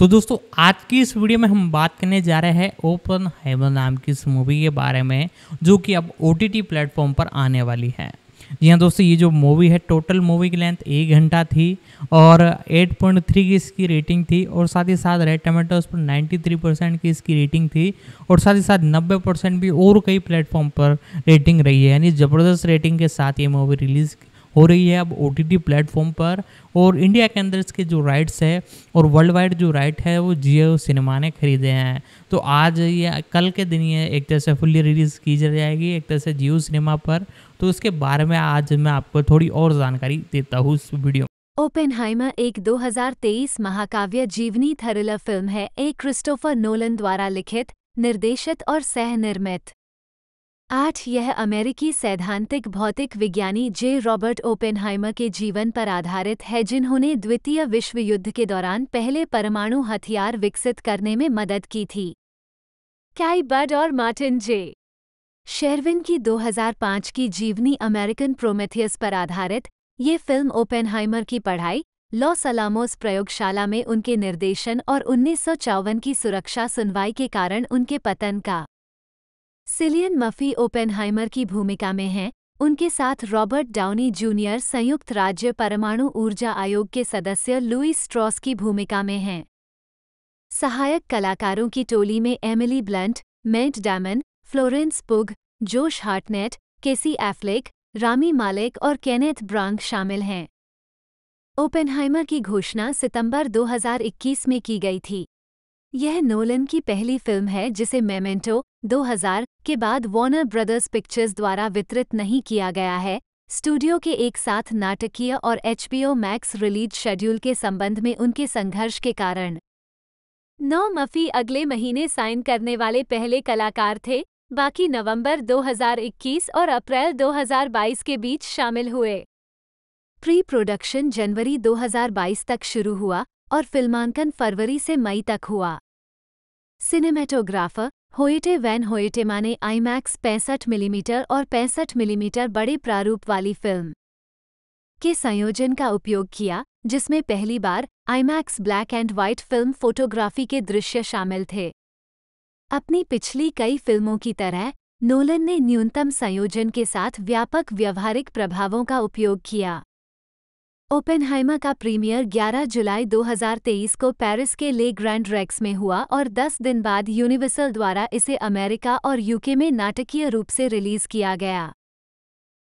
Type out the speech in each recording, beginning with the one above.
तो दोस्तों, आज की इस वीडियो में हम बात करने जा रहे हैं ओपन हेवन नाम की इस मूवी के बारे में, जो कि अब ओ टी प्लेटफॉर्म पर आने वाली है। जी हाँ दोस्तों, ये जो मूवी है टोटल मूवी की लेंथ एक घंटा थी और 8.3 की इसकी रेटिंग थी और साथ ही साथ रेड टमाटोज पर 93 परसेंट की इसकी रेटिंग थी और साथ ही साथ 90 परसेंट भी और कई प्लेटफॉर्म पर रेटिंग रही है। यानी ज़बरदस्त रेटिंग के साथ ये मूवी रिलीज़ हो रही है अब ओ टी प्लेटफॉर्म पर। और इंडिया के अंदर इसके जो राइट्स है और वर्ल्ड वाइड जो राइट है, वो जियो सिनेमा ने खरीदे हैं। तो आज ये, कल के दिन ये एक तरह से फुल्ली रिलीज़ की जाएगी, एक तरह से जियो सिनेमा पर। तो उसके बारे में आज मैं आपको थोड़ी और जानकारी देता हूँ इस वीडियो ओपेनहाइमर एक 2023 महाकाव्य जीवनी थ्रिलर फ़िल्म है एक क्रिस्टोफर नोलन द्वारा लिखित, निर्देशित और सह निर्मित आठ, यह अमेरिकी सैद्धांतिक भौतिक विज्ञानी जे. रॉबर्ट ओपेनहाइमर के जीवन पर आधारित है, जिन्होंने द्वितीय विश्व युद्ध के दौरान पहले परमाणु हथियार विकसित करने में मदद की थी। कैई बड और मार्टिन जे. शेरविन की 2005 की जीवनी अमेरिकन प्रोमेथियस पर आधारित ये फ़िल्म ओपेनहाइमर की पढ़ाई लॉस अलामोस प्रयोगशाला में उनके निर्देशन और उन्नीस सौ चौवन की सुरक्षा सुनवाई के कारण उनके पतन का सिलियन मफी ओपेनहाइमर की भूमिका में हैं। उनके साथ रॉबर्ट डाउनी जूनियर संयुक्त राज्य परमाणु ऊर्जा आयोग के सदस्य लुइस स्ट्रॉस की भूमिका में हैं। सहायक कलाकारों की टोली में Emily Blunt, Matt Damon, Florence Pugh, Josh Hartnett, Casey Affleck, Rami मालिक और केनेथ ब्रांग शामिल हैं। ओपेनहाइमर की घोषणा सितंबर 2021 में की गई थी। यह नोलन की पहली फ़िल्म है जिसे मेमेंटो 2000 के बाद वॉर्नर ब्रदर्स पिक्चर्स द्वारा वितरित नहीं किया गया है। स्टूडियो के एक साथ नाटकीय और एचबीओ मैक्स रिलीज़ शेड्यूल के संबंध में उनके संघर्ष के कारण। नौ मफी अगले महीने साइन करने वाले पहले कलाकार थे। बाकी नवंबर 2021 और अप्रैल 2022 के बीच शामिल हुए। प्री प्रोडक्शन जनवरी 2022 तक शुरू हुआ और फिल्मांकन फरवरी से मई तक हुआ। सिनेमेटोग्राफर होइटे वैन होइटेमा ने आईमैक्स पैंसठ मिलीमीटर और पैंसठ मिलीमीटर बड़े प्रारूप वाली फ़िल्म के संयोजन का उपयोग किया, जिसमें पहली बार IMAX black and white film photography के दृश्य शामिल थे। अपनी पिछली कई फ़िल्मों की तरह, नोलन ने न्यूनतम संयोजन के साथ व्यापक व्यवहारिक प्रभावों का उपयोग किया। ओपेनहाइमर का प्रीमियर 11 जुलाई 2023 को पेरिस के ले ग्रैंड रेक्स में हुआ और 10 दिन बाद यूनिवर्सल द्वारा इसे अमेरिका और यूके में नाटकीय रूप से रिलीज़ किया गया।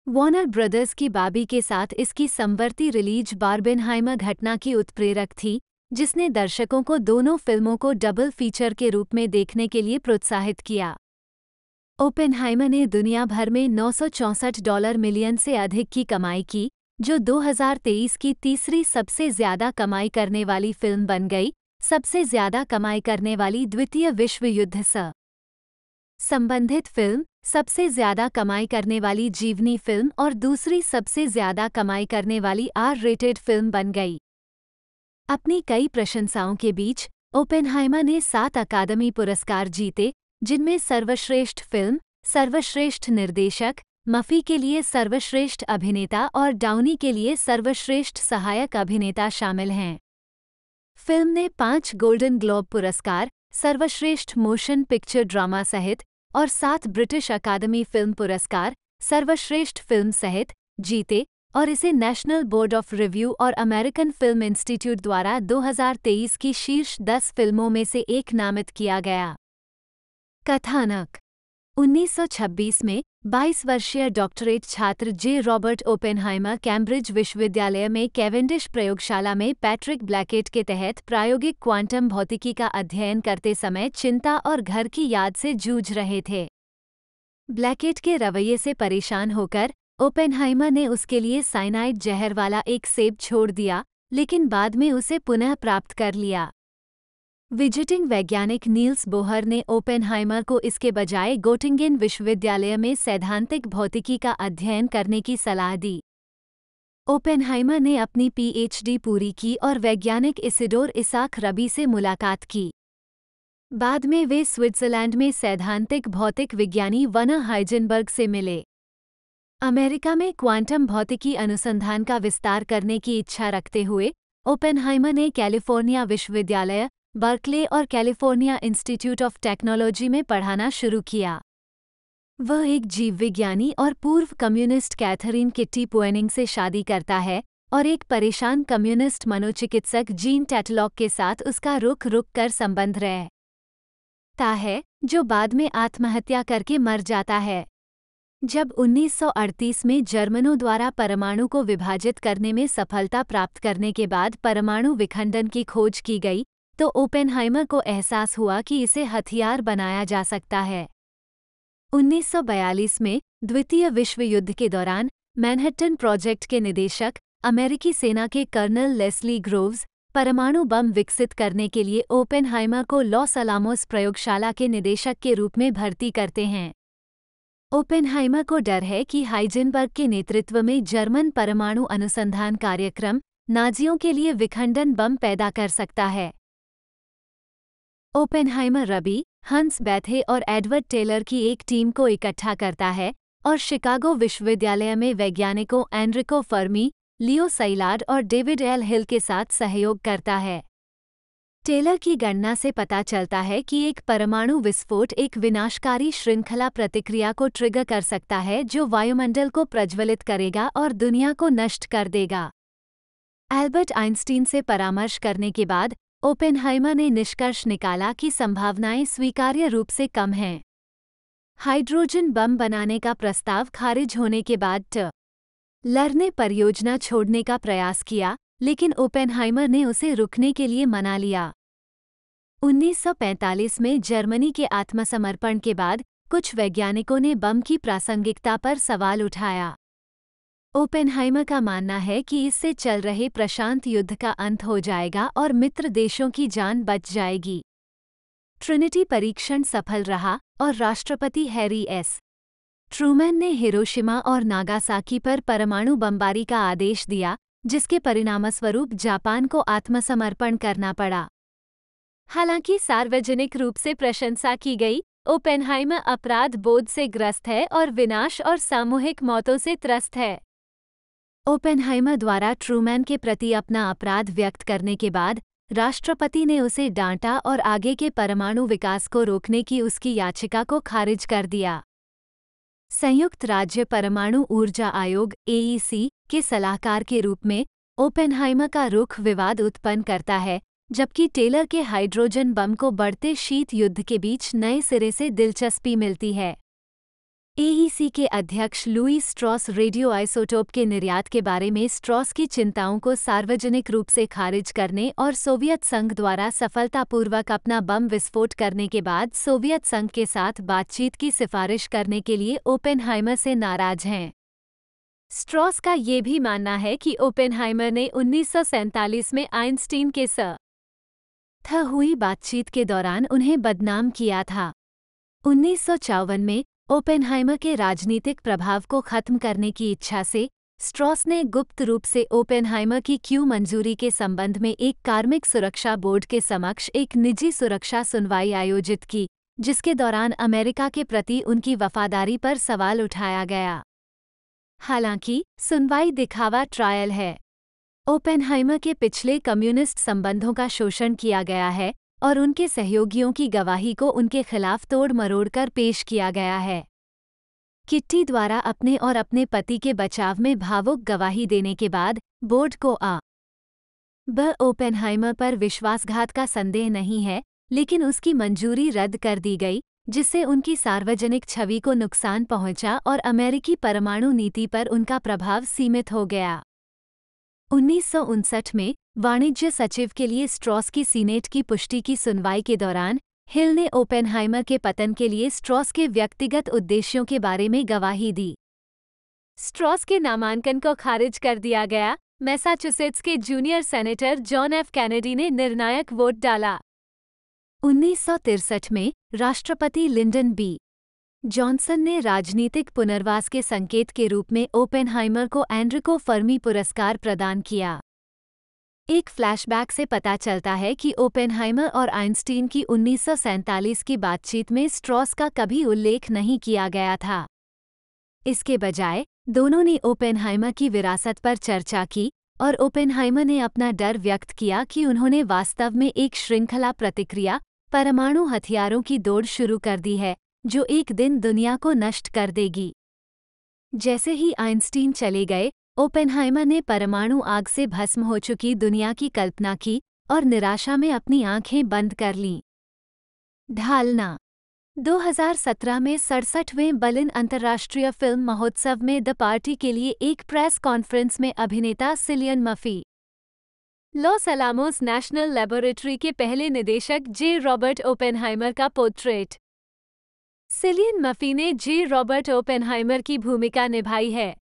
वॉर्नर ब्रदर्स की बाबी के साथ इसकी संवर्ती रिलीज़ बार्बेनहाइमर घटना की उत्प्रेरक थी, जिसने दर्शकों को दोनों फ़िल्मों को डबल फीचर के रूप में देखने के लिए प्रोत्साहित किया। ओपेनहाइमा ने दुनिया भर में नौ डॉलर मिलियन से अधिक की कमाई की जो 2023 की तीसरी सबसे ज़्यादा कमाई करने वाली फ़िल्म बन गई, सबसे ज़्यादा कमाई करने वाली द्वितीय विश्व युद्ध स। संबंधित फ़िल्म, सबसे ज़्यादा कमाई करने वाली जीवनी फ़िल्म और दूसरी सबसे ज़्यादा कमाई करने वाली आर रेटेड फ़िल्म बन गई। अपनी कई प्रशंसाओं के बीच ओपेनहाइमा ने सात अकादमी पुरस्कार जीते, जिनमें सर्वश्रेष्ठ फ़िल्म, सर्वश्रेष्ठ निर्देशक मफी के लिए सर्वश्रेष्ठ अभिनेता और डाउनी के लिए सर्वश्रेष्ठ सहायक अभिनेता शामिल हैं। फ़िल्म ने पाँच गोल्डन ग्लोब पुरस्कार, सर्वश्रेष्ठ मोशन पिक्चर ड्रामा सहित और सात ब्रिटिश अकादमी फ़िल्म पुरस्कार, सर्वश्रेष्ठ फ़िल्म सहित जीते और इसे नेशनल बोर्ड ऑफ़ रिव्यू और अमेरिकन फ़िल्म इंस्टीट्यूट द्वारा 2023 की शीर्ष 10 फ़िल्मों में से एक नामित किया गया। कथानक 1926 में 22 वर्षीय डॉक्टरेट छात्र जे रॉबर्ट ओपेनहाइमर कैम्ब्रिज विश्वविद्यालय में कैवेंडिश प्रयोगशाला में पैट्रिक ब्लैकेट के तहत प्रायोगिक क्वांटम भौतिकी का अध्ययन करते समय चिंता और घर की याद से जूझ रहे थे। ब्लैकेट के रवैये से परेशान होकर ओपेनहाइमर ने उसके लिए साइनाइड जहर वाला एक सेब छोड़ दिया, लेकिन बाद में उसे पुनः प्राप्त कर लिया। विजिटिंग वैज्ञानिक नील्स बोहर ने ओपेनहाइमर को इसके बजाय गोटिंगेन विश्वविद्यालय में सैद्धांतिक भौतिकी का अध्ययन करने की सलाह दी। ओपेनहाइमर ने अपनी पीएचडी पूरी की और वैज्ञानिक इसिडोर इसाक रबी से मुलाकात की। बाद में वे स्विट्जरलैंड में सैद्धांतिक भौतिक विज्ञानी वना हाइजनबर्ग से मिले। अमेरिका में क्वांटम भौतिकी अनुसंधान का विस्तार करने की इच्छा रखते हुए ओपेनहाइमर ने कैलिफ़ोर्निया विश्वविद्यालय बर्कले और कैलिफ़ोर्निया इंस्टीट्यूट ऑफ़ टेक्नोलॉजी में पढ़ाना शुरू किया। वह एक जीव विज्ञानी और पूर्व कम्युनिस्ट कैथरीन किट्टी पुएनिंग से शादी करता है और एक परेशान कम्युनिस्ट मनोचिकित्सक जीन टैटलॉक के साथ उसका रुक रुक कर संबंध रहता है, जो बाद में आत्महत्या करके मर जाता है। जब 1938 में जर्मनों द्वारा परमाणु को विभाजित करने में सफलता प्राप्त करने के बाद परमाणु विखंडन की खोज की गई तो ओपेनहाइमर को एहसास हुआ कि इसे हथियार बनाया जा सकता है। 1942 में द्वितीय विश्व युद्ध के दौरान, मैनहट्टन प्रोजेक्ट के निदेशक, अमेरिकी सेना के कर्नल लेस्ली ग्रोव्स, परमाणु बम विकसित करने के लिए ओपेनहाइमर को लॉस अलामोस प्रयोगशाला के निदेशक के रूप में भर्ती करते हैं। ओपेनहाइमर को डर है कि हाइजेनबर्ग के नेतृत्व में जर्मन परमाणु अनुसंधान कार्यक्रम, नाजियों के लिए विखंडन बम पैदा कर सकता है। ओपेनहाइमर रबी, हंस बैथे और एडवर्ड टेलर की एक टीम को इकट्ठा करता है और शिकागो विश्वविद्यालय में वैज्ञानिकों एनरिको फर्मी, लियो सैलाड और डेविड एल हिल के साथ सहयोग करता है। टेलर की गणना से पता चलता है कि एक परमाणु विस्फोट एक विनाशकारी श्रृंखला प्रतिक्रिया को ट्रिगर कर सकता है जो वायुमंडल को प्रज्वलित करेगा और दुनिया को नष्ट कर देगा। एल्बर्ट आइंस्टीन से परामर्श करने के बाद ओपेनहाइमर ने निष्कर्ष निकाला कि संभावनाएँ स्वीकार्य रूप से कम हैं। हाइड्रोजन बम बनाने का प्रस्ताव खारिज होने के बाद ट। लर ने परियोजना छोड़ने का प्रयास किया, लेकिन ओपेनहाइमर ने उसे रुकने के लिए मना लिया। 1945 में जर्मनी के आत्मसमर्पण के बाद कुछ वैज्ञानिकों ने बम की प्रासंगिकता पर सवाल उठाया। ओपेनहाइमर का मानना है कि इससे चल रहे प्रशांत युद्ध का अंत हो जाएगा और मित्र देशों की जान बच जाएगी। ट्रिनिटी परीक्षण सफल रहा और राष्ट्रपति हैरी एस. ट्रूमैन ने हिरोशिमा और नागासाकी पर परमाणु बमबारी का आदेश दिया, जिसके परिणामस्वरूप जापान को आत्मसमर्पण करना पड़ा। हालाँकि सार्वजनिक रूप से प्रशंसा की गई, ओपेनहाइमर अपराध बोध से ग्रस्त है और विनाश और सामूहिक मौतों से त्रस्त है। ओपेनहाइमर द्वारा ट्रूमैन के प्रति अपना अपराध व्यक्त करने के बाद, राष्ट्रपति ने उसे डांटा और आगे के परमाणु विकास को रोकने की उसकी याचिका को खारिज कर दिया। संयुक्त राज्य परमाणु ऊर्जा आयोग एईसी के सलाहकार के रूप में, ओपेनहाइमर का रुख विवाद उत्पन्न करता है, जबकि टेलर के हाइड्रोजन बम को बढ़ते शीत युद्ध के बीच नए सिरे से दिलचस्पी मिलती है। एईसी के अध्यक्ष लुई स्ट्रॉस रेडियो आइसोटोप के निर्यात के बारे में स्ट्रॉस की चिंताओं को सार्वजनिक रूप से खारिज करने और सोवियत संघ द्वारा सफलतापूर्वक अपना बम विस्फोट करने के बाद सोवियत संघ के साथ बातचीत की सिफारिश करने के लिए ओपेनहाइमर से नाराज़ हैं। स्ट्रॉस का ये भी मानना है कि ओपेनहाइमर ने 1947 में आइंस्टीन के स थ हुई बातचीत के दौरान उन्हें बदनाम किया था। उन्नीस सौ चौवन में ओपेनहाइमर के राजनीतिक प्रभाव को खत्म करने की इच्छा से, स्ट्रॉस ने गुप्त रूप से ओपेनहाइमर की क्यू मंजूरी के संबंध में एक कार्मिक सुरक्षा बोर्ड के समक्ष एक निजी सुरक्षा सुनवाई आयोजित की, जिसके दौरान अमेरिका के प्रति उनकी वफादारी पर सवाल उठाया गया। हालाँकि, सुनवाई दिखावा ट्रायल है। ओपेनहाइमर के पिछले कम्युनिस्ट संबंधों का शोषण किया गया है और उनके सहयोगियों की गवाही को उनके खिलाफ तोड़ मरोड़ कर पेश किया गया है। किट्टी द्वारा अपने और अपने पति के बचाव में भावुक गवाही देने के बाद बोर्ड को आ। ब. ओपेनहाइमर पर विश्वासघात का संदेह नहीं है, लेकिन उसकी मंजूरी रद्द कर दी गई, जिससे उनकी सार्वजनिक छवि को नुकसान पहुँचा और अमेरिकी परमाणु नीति पर उनका प्रभाव सीमित हो गया। उन्नीस सौ उनसठ में वाणिज्य सचिव के लिए स्ट्रॉस की सीनेट की पुष्टि की सुनवाई के दौरान, हिल ने ओपेनहाइमर के पतन के लिए स्ट्रॉस के व्यक्तिगत उद्देश्यों के बारे में गवाही दी। स्ट्रॉस के नामांकन को खारिज कर दिया गया, मैसाचुसेट्स के junior senator John F Kennedy ने निर्णायक वोट डाला। उन्नीस में राष्ट्रपति लिंडन बी. जॉनसन ने राजनीतिक पुनर्वास के संकेत के रूप में ओपेनहाइमर को एंड्रिको फर्मी पुरस्कार प्रदान किया। एक फ्लैशबैक से पता चलता है कि ओपेनहाइमर और आइंस्टीन की 1947 की बातचीत में स्ट्रॉस का कभी उल्लेख नहीं किया गया था। इसके बजाय, दोनों ने ओपेनहाइमर की विरासत पर चर्चा की और ओपेनहाइमर ने अपना डर व्यक्त किया कि उन्होंने वास्तव में एक श्रृंखला प्रतिक्रिया, परमाणु हथियारों की दौड़ शुरू कर दी है, जो एक दिन दुनिया को नष्ट कर देगी। जैसे ही आइंस्टीन चले गए ओपेनहाइमर ने परमाणु आग से भस्म हो चुकी दुनिया की कल्पना की और निराशा में अपनी आँखें बंद कर लीं। ढालना। 2017 में सड़सठवें बलिन अंतर्राष्ट्रीय फ़िल्म महोत्सव में द पार्टी के लिए एक प्रेस कॉन्फ्रेंस में अभिनेता Cillian Murphy. Los Alamos National Laboratory के पहले निदेशक जे रॉबर्ट ओपेनहाइमर का पोर्ट्रेट। सिलियन मफी ने जे रॉबर्ट ओपेनहाइमर की भूमिका निभाई है।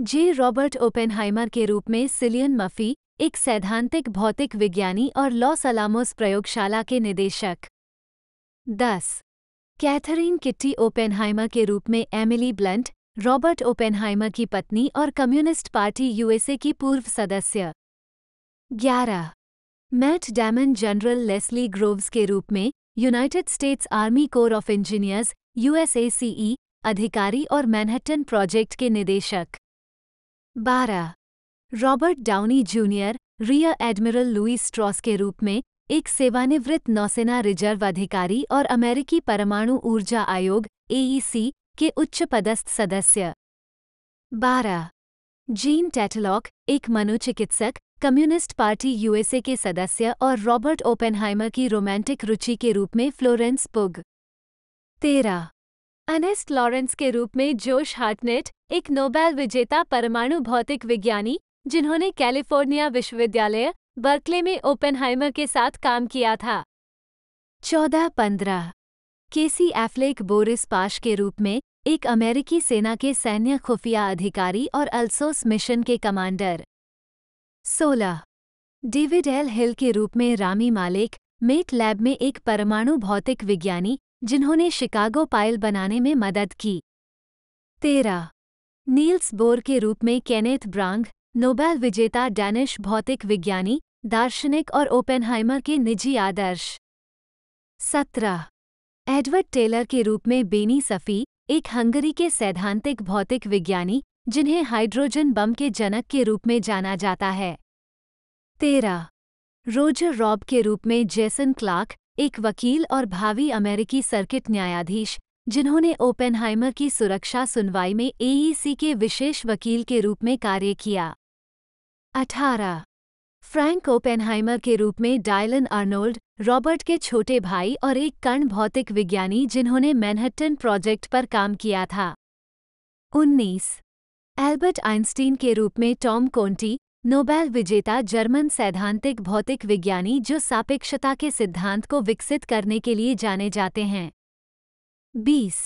जे, रॉबर्ट ओपेनहाइमर के रूप में सिलियन मफी, एक सैद्धांतिक भौतिक विज्ञानी और लॉस अलामोस प्रयोगशाला के निदेशक। दस। कैथरीन किट्टी ओपेनहाइमर के रूप में एमिली ब्लंट, रॉबर्ट ओपेनहाइमर की पत्नी और कम्युनिस्ट पार्टी यूएसए की पूर्व सदस्य। ग्यारह। Matt Damon general Leslie Groves के रूप में United States Army Corps of Engineers USACE अधिकारी और मैनहट्टन प्रोजेक्ट के निदेशक। बारह। Robert Downey junior, rear admiral Lewis Strauss के रूप में एक सेवानिवृत्त नौसेना रिज़र्व अधिकारी और अमेरिकी परमाणु ऊर्जा आयोग एईसी के उच्च पदस्थ सदस्य। बारह। जीन टेटलॉक, एक मनोचिकित्सक, कम्युनिस्ट पार्टी यूएसए के सदस्य और रॉबर्ट ओपेनहाइमर की रोमांटिक रुचि के रूप में फ्लोरेंस पुग। तेरह। अनेस्ट लॉरेंस के रूप में जोश हार्टनेट, एक नोबेल विजेता परमाणु भौतिक विज्ञानी, जिन्होंने कैलिफ़ोर्निया विश्वविद्यालय, बर्कले में ओपेनहाइमर के साथ काम किया था। चौदह पंद्रह। केसी एफ्लेक बोरिस पाश के रूप में, एक अमेरिकी सेना के सैन्य खुफिया अधिकारी और अल्सोस मिशन के कमांडर। सोलह। डेविड एल हिल के रूप में रामी मालिक, मेट लैब में एक परमाणु भौतिक विज्ञानी जिन्होंने शिकागो पाइल बनाने में मदद की। तेरह। नील्स बोर के रूप में केनेथ ब्रांग, नोबेल विजेता डैनिश भौतिक विज्ञानी, दार्शनिक और ओपेनहाइमर के निजी आदर्श। सत्रह। एडवर्ड टेलर के रूप में बेनी सफ़ी, एक हंगरी के सैद्धांतिक भौतिक विज्ञानी, जिन्हें हाइड्रोजन बम के जनक के रूप में जाना जाता है। तेरह। रोजर रॉब के रूप में जेसन क्लार्क एक वकील और भावी अमेरिकी सर्किट न्यायाधीश, जिन्होंने ओपेनहाइमर की सुरक्षा सुनवाई में एईसी के विशेष वकील के रूप में कार्य किया। अठारह, फ्रैंक ओपेनहाइमर के रूप में डायलन आर्नोल्ड, रॉबर्ट के छोटे भाई और एक कण भौतिक विज्ञानी जिन्होंने मैनहट्टन प्रोजेक्ट पर काम किया था। उन्नीस, एल्बर्ट आइंस्टीन के रूप में टॉम कोंटी नोबेल विजेता जर्मन सैद्धांतिक भौतिक विज्ञानी जो सापेक्षता के सिद्धांत को विकसित करने के लिए जाने जाते हैं बीस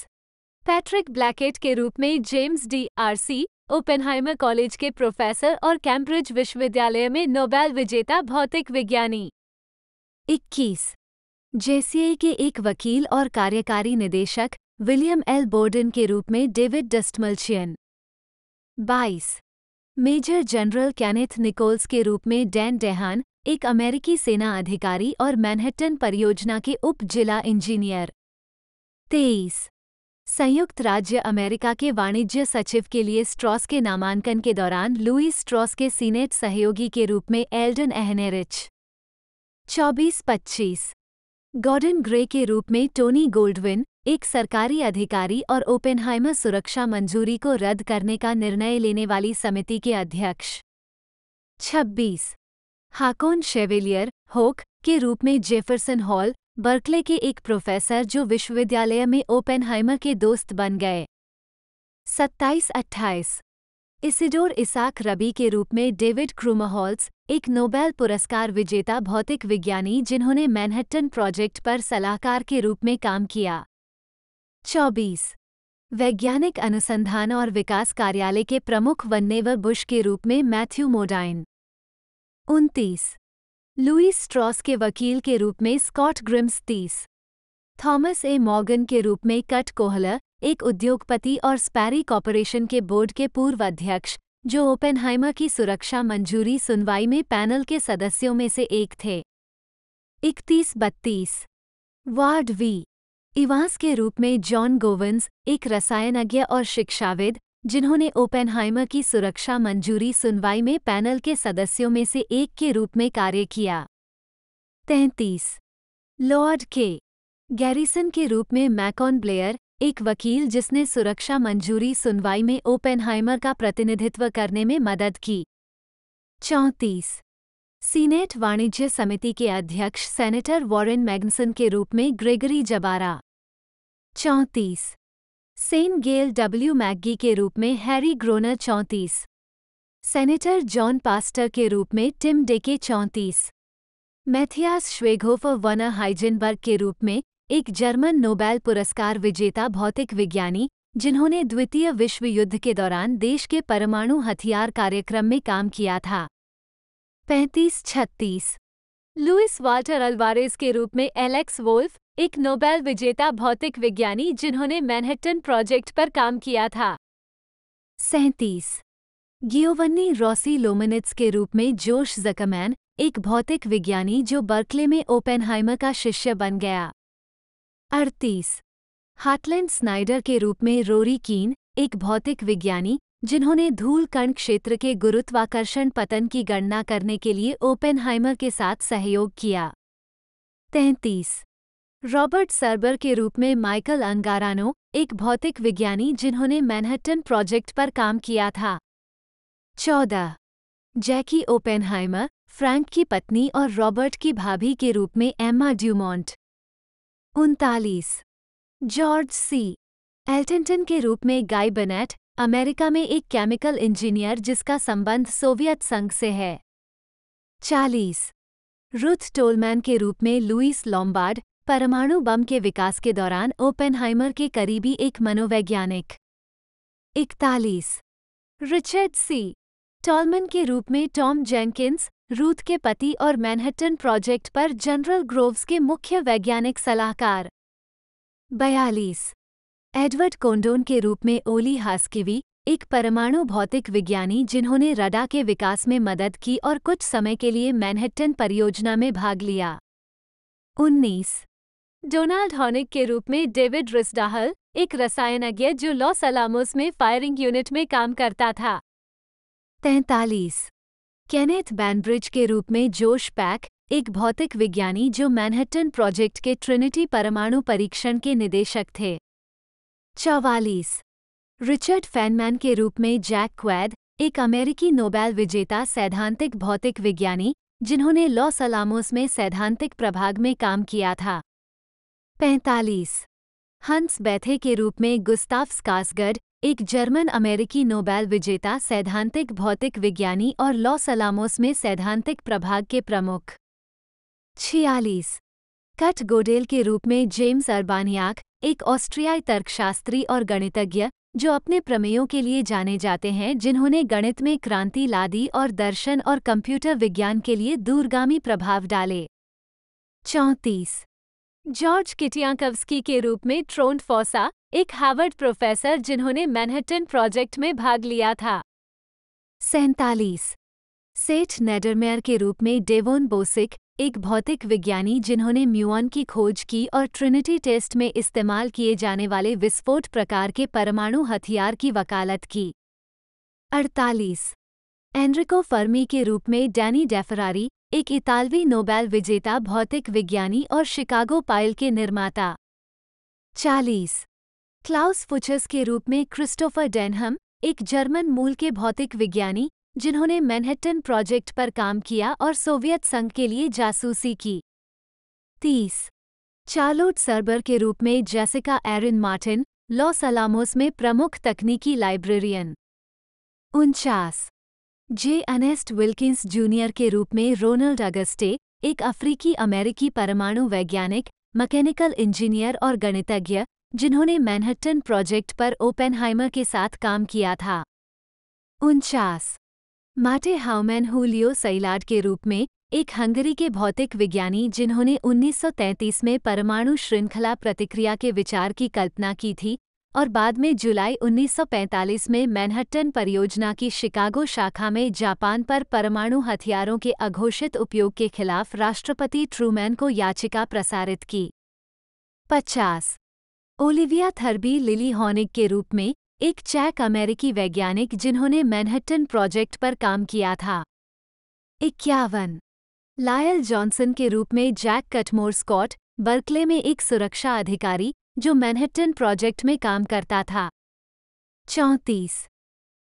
पैट्रिक ब्लैकेट के रूप में James D'Arcy Oppenheimer college के प्रोफेसर और कैम्ब्रिज विश्वविद्यालय में नोबेल विजेता भौतिक विज्ञानी 21. जेसीए के एक वकील और कार्यकारी निदेशक विलियम एल बोर्डन के रूप में David Dastmalchian 22. Major general Kenneth Nichols के रूप में डैन डेहान, एक अमेरिकी सेना अधिकारी और मैनहट्टन परियोजना के उप जिला इंजीनियर 23. संयुक्त राज्य अमेरिका के वाणिज्य सचिव के लिए स्ट्रॉस के नामांकन के दौरान लुईस स्ट्रॉस के सीनेट सहयोगी के रूप में एल्डन एहनेरिच चौबीस, पच्चीस, गॉर्डन ग्रे के रूप में टोनी गोल्डविन एक सरकारी अधिकारी और ओपेनहाइमर सुरक्षा मंजूरी को रद्द करने का निर्णय लेने वाली समिति के अध्यक्ष। छब्बीस। हाकोन शेवेलियर, होक, के रूप में जेफरसन हॉल, बर्कले के एक प्रोफेसर जो विश्वविद्यालय में ओपेनहाइमर के दोस्त बन गए। सत्ताईस अट्ठाईस। इसिडोर इसाक रबी के रूप में डेविड क्रूमहॉल्स, एक नोबेल पुरस्कार विजेता, भौतिक विज्ञानी जिन्होंने मैनहट्टन प्रोजेक्ट पर सलाहकार के रूप में काम किया। चौबीस। वैज्ञानिक अनुसंधान और विकास कार्यालय के प्रमुख वन्नेवर बुश के रूप में मैथ्यू मोडाइन। उनतीस। लुईस स्ट्रॉस के वकील के रूप में स्कॉट ग्रिम्स तीस। Thomas A. मॉर्गन के रूप में कट कोहलर एक उद्योगपति और स्पैरी कॉरपोरेशन के बोर्ड के पूर्व अध्यक्ष, जो ओपेनहाइमर की सुरक्षा मंजूरी सुनवाई में पैनल के सदस्यों में से एक थे। इकतीस बत्तीस। Ward we. इवांस के रूप में जॉन गोवंस एक रसायनज्ञ और शिक्षाविद, जिन्होंने ओपेनहाइमर की सुरक्षा मंजूरी सुनवाई में पैनल के सदस्यों में से एक के रूप में कार्य किया। तैंतीस। लॉर्ड के। गैरिसन के रूप में मैकॉन ब्लेयर, एक वकील जिसने सुरक्षा मंजूरी सुनवाई में ओपेनहाइमर का प्रतिनिधित्व करने में मदद की। चौंतीस। सीनेट वाणिज्य समिति के अध्यक्ष सेनेटर वॉरेन मैग्नसन के रूप में ग्रेगरी जबारा। चौंतीस। सेन गेल डब्ल्यू मैग्गी के रूप में हैरी ग्रोनर चौंतीस। सेनेटर जॉन पास्टर के रूप में टिम डेके चौंतीस। मैथियास श्वेघोफर वनर हाइजेनबर्ग के रूप में एक जर्मन नोबेल पुरस्कार विजेता भौतिक विज्ञानी, जिन्होंने द्वितीय विश्व युद्ध के दौरान देश के परमाणु हथियार कार्यक्रम में काम किया था। पैंतीस छत्तीस। लुइस वाल्टर अल्वारेस के रूप में एलेक्स वोल्फ एक नोबेल विजेता भौतिक विज्ञानी जिन्होंने मैनहट्टन प्रोजेक्ट पर काम किया था। सैंतीस। गियोवन्नी रॉसी लोमनिट्स के रूप में जोश जकमैन, एक भौतिक विज्ञानी जो बर्कले में ओपेनहाइमर का शिष्य बन गया। अड़तीस। हाटलैंड स्नाइडर के रूप में रोरी कीन, एक भौतिक विज्ञानी, जिन्होंने धूल कण क्षेत्र के गुरुत्वाकर्षण पतन की गणना करने के लिए ओपेनहाइमर के साथ सहयोग किया। तैंतीस। रॉबर्ट सर्बर के रूप में माइकल अंगारानो, एक भौतिक विज्ञानी जिन्होंने मैनहट्टन प्रोजेक्ट पर काम किया था। चौदह। जैकी ओपेनहाइमर, फ्रैंक की पत्नी और रॉबर्ट की भाभी के रूप में एम्मा ड्यूमोंट उनतालीस। George C. एल्टनटन के रूप में गाय बनेट, अमेरिका में एक केमिकल इंजीनियर जिसका संबंध सोवियत संघ से है। चालीस। रुथ टोलमैन के रूप में लुइस लॉम्बार्ड परमाणु बम के विकास के दौरान ओपेनहाइमर के करीबी एक मनोवैज्ञानिक। इकतालीस। रिचर्ड सी। टॉलमन के रूप में टॉम जेंकिंस, रूथ के पति और मैनहट्टन प्रोजेक्ट पर जनरल ग्रोव्स के मुख्य वैज्ञानिक सलाहकार। बयालीस। एडवर्ड कोंडोन के रूप में ओली हास्किवी, एक परमाणु भौतिक विज्ञानी जिन्होंने रडा के विकास में मदद की और कुछ समय के लिए मैनहट्टन परियोजना में भाग लिया। उन्नीस। डोनाल्ड हॉनिक के रूप में डेविड रिस्डाहल, एक रसायनज्ञ जो लॉस अलामोस में फायरिंग यूनिट में काम करता था। तैतालीस। केनेथ बैनब्रिज के रूप में जोश पैक, एक भौतिक विज्ञानी जो मैनहट्टन प्रोजेक्ट के ट्रिनिटी परमाणु परीक्षण के निदेशक थे। चौवालीस। रिचर्ड फैनमैन के रूप में जैक क्वैद, एक अमेरिकी नोबेल विजेता सैद्धांतिक भौतिक विज्ञानी, जिन्होंने लॉस अलामोस में सैद्धांतिक प्रभाग में काम किया था। पैंतालीस। हंस बैथे के रूप में गुस्ताफ स्कासगढ़, एक जर्मन अमेरिकी नोबेल विजेता, सैद्धांतिक भौतिक विज्ञानी और लॉस अलामोस में सैद्धांतिक प्रभाग के प्रमुख। छियालीस। कट गोडेल के रूप में जेम्स अर्बानियाक, एक ऑस्ट्रियाई तर्कशास्त्री और गणितज्ञ, जो अपने प्रमेयों के लिए जाने जाते हैं, जिन्होंने गणित में क्रांति ला दी और दर्शन और कंप्यूटर विज्ञान के लिए दूरगामी प्रभाव डाले। चौंतीस। जॉर्ज किटियांकवस्की के रूप में ट्रोन फॉसा, एक हार्वर्ड प्रोफेसर जिन्होंने मैनहट्टन प्रोजेक्ट में भाग लिया था। सैतालीस। सेठ नेडरमेयर के रूप में डेवोन बोसिक, एक भौतिक विज्ञानी जिन्होंने म्यून की खोज की और ट्रिनिटी टेस्ट में इस्तेमाल किए जाने वाले विस्फोट प्रकार के परमाणु हथियार की वकालत की। अड़तालीस। एनरिको फर्मी के रूप में डैनी डेफरारी एक इतालवी नोबेल विजेता, भौतिक विज्ञानी और शिकागो पाइल के निर्माता। चालीस। क्लाउस फुचस के रूप में क्रिस्टोफर डेनहम, एक जर्मन मूल के भौतिक विज्ञानी, जिन्होंने मैनहट्टन प्रोजेक्ट पर काम किया और सोवियत संघ के लिए जासूसी की। तीस। चार्लोट सर्बर के रूप में Jessica Erin Martin, Los Alamos में प्रमुख तकनीकी लाइब्रेरियन। उनचास। जे. अनेस्ट विल्किंस जूनियर के रूप में रोनल्ड अगस्टे, एक अफ्रीकी अमेरिकी परमाणु वैज्ञानिक, मैकेनिकल इंजीनियर और गणितज्ञ, जिन्होंने मैनहट्टन प्रोजेक्ट पर ओपेनहाइमर के साथ काम किया था। उनचास। माटे हाउमैन हुलियो सैलाड के रूप में एक हंगरी के भौतिक विज्ञानी जिन्होंने 1933 में परमाणु श्रृंखला प्रतिक्रिया के विचार की कल्पना की थी और बाद में जुलाई 1945 में मैनहट्टन परियोजना की शिकागो शाखा में जापान पर परमाणु हथियारों के अघोषित उपयोग के खिलाफ राष्ट्रपति ट्रूमैन को याचिका प्रसारित की। 50. ओलिविया थर्बी लिली हॉनिक के रूप में एक चैक अमेरिकी वैज्ञानिक जिन्होंने मैनहट्टन प्रोजेक्ट पर काम किया था। इक्यावन। लायल जॉनसन के रूप में जैक कटमोर स्कॉट, बर्कले में एक सुरक्षा अधिकारी जो मैनहट्टन प्रोजेक्ट में काम करता था। चौंतीस।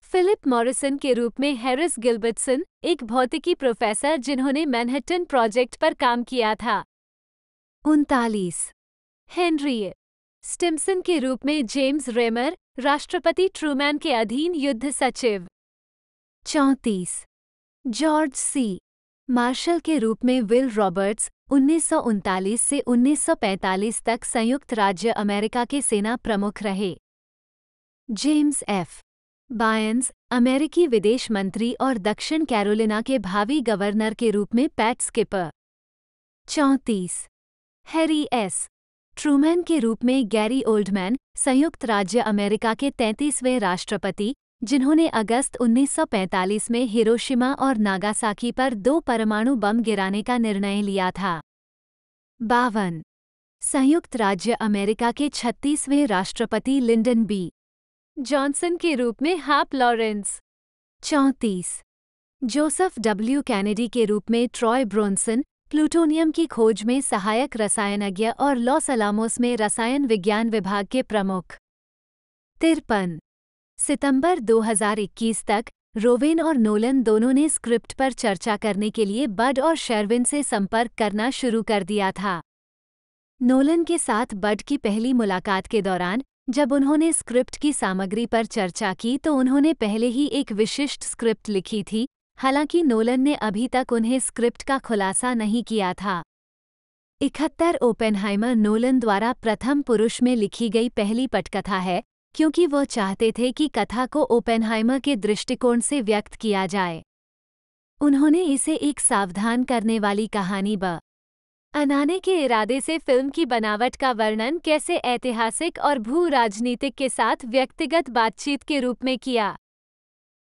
फिलिप मॉरिसन के रूप में हैरिस गिलबर्टसन एक भौतिकी प्रोफेसर जिन्होंने मैनहट्टन प्रोजेक्ट पर काम किया था। उनतालीस। हेनरी स्टिम्सन के रूप में जेम्स रेमर राष्ट्रपति ट्रूमैन के अधीन युद्ध सचिव। चौंतीस। जॉर्ज सी मार्शल के रूप में विल रॉबर्ट्स उन्नीस सौ उनतालीस से 1945 तक संयुक्त राज्य अमेरिका के सेना प्रमुख रहे। James F. बायंस अमेरिकी विदेश मंत्री और दक्षिण कैरोलिना के भावी गवर्नर के रूप में पैट स्किपर। चौंतीस. Harry S. ट्रूमैन के रूप में गैरी ओल्डमैन, संयुक्त राज्य अमेरिका के तैंतीसवें राष्ट्रपति जिन्होंने अगस्त 1945 में हिरोशिमा और नागासाकी पर दो परमाणु बम गिराने का निर्णय लिया था। बावन। संयुक्त राज्य अमेरिका के छत्तीसवें राष्ट्रपति लिंडन बी। जॉनसन के रूप में हाप लॉरेंस। चौंतीस। जोसेफ डब्ल्यू कैनेडी के रूप में ट्रॉय ब्रोन्सन, प्लूटोनियम की खोज में सहायक रसायनज्ञ और लॉस अलामोस में रसायन विज्ञान विभाग के प्रमुख। तिरपन। सितंबर 2021 तक, रोवेन और नोलन दोनों ने स्क्रिप्ट पर चर्चा करने के लिए बड और शेरविन से संपर्क करना शुरू कर दिया था। नोलन के साथ बड की पहली मुलाकात के दौरान, जब उन्होंने स्क्रिप्ट की सामग्री पर चर्चा की तो उन्होंने पहले ही एक विशिष्ट स्क्रिप्ट लिखी थी, हालाँकि नोलन ने अभी तक उन्हें स्क्रिप्ट का खुलासा नहीं किया था। इकहत्तर ओपेनहाइमर नोलन द्वारा प्रथम पुरुष में लिखी गई पहली पटकथा है क्योंकि वह चाहते थे कि कथा को ओपेनहाइमर के दृष्टिकोण से व्यक्त किया जाए। उन्होंने इसे एक सावधान करने वाली कहानी ब। अनाने के इरादे से फ़िल्म की बनावट का वर्णन कैसे ऐतिहासिक और भू राजनीतिक के साथ व्यक्तिगत बातचीत के रूप में किया।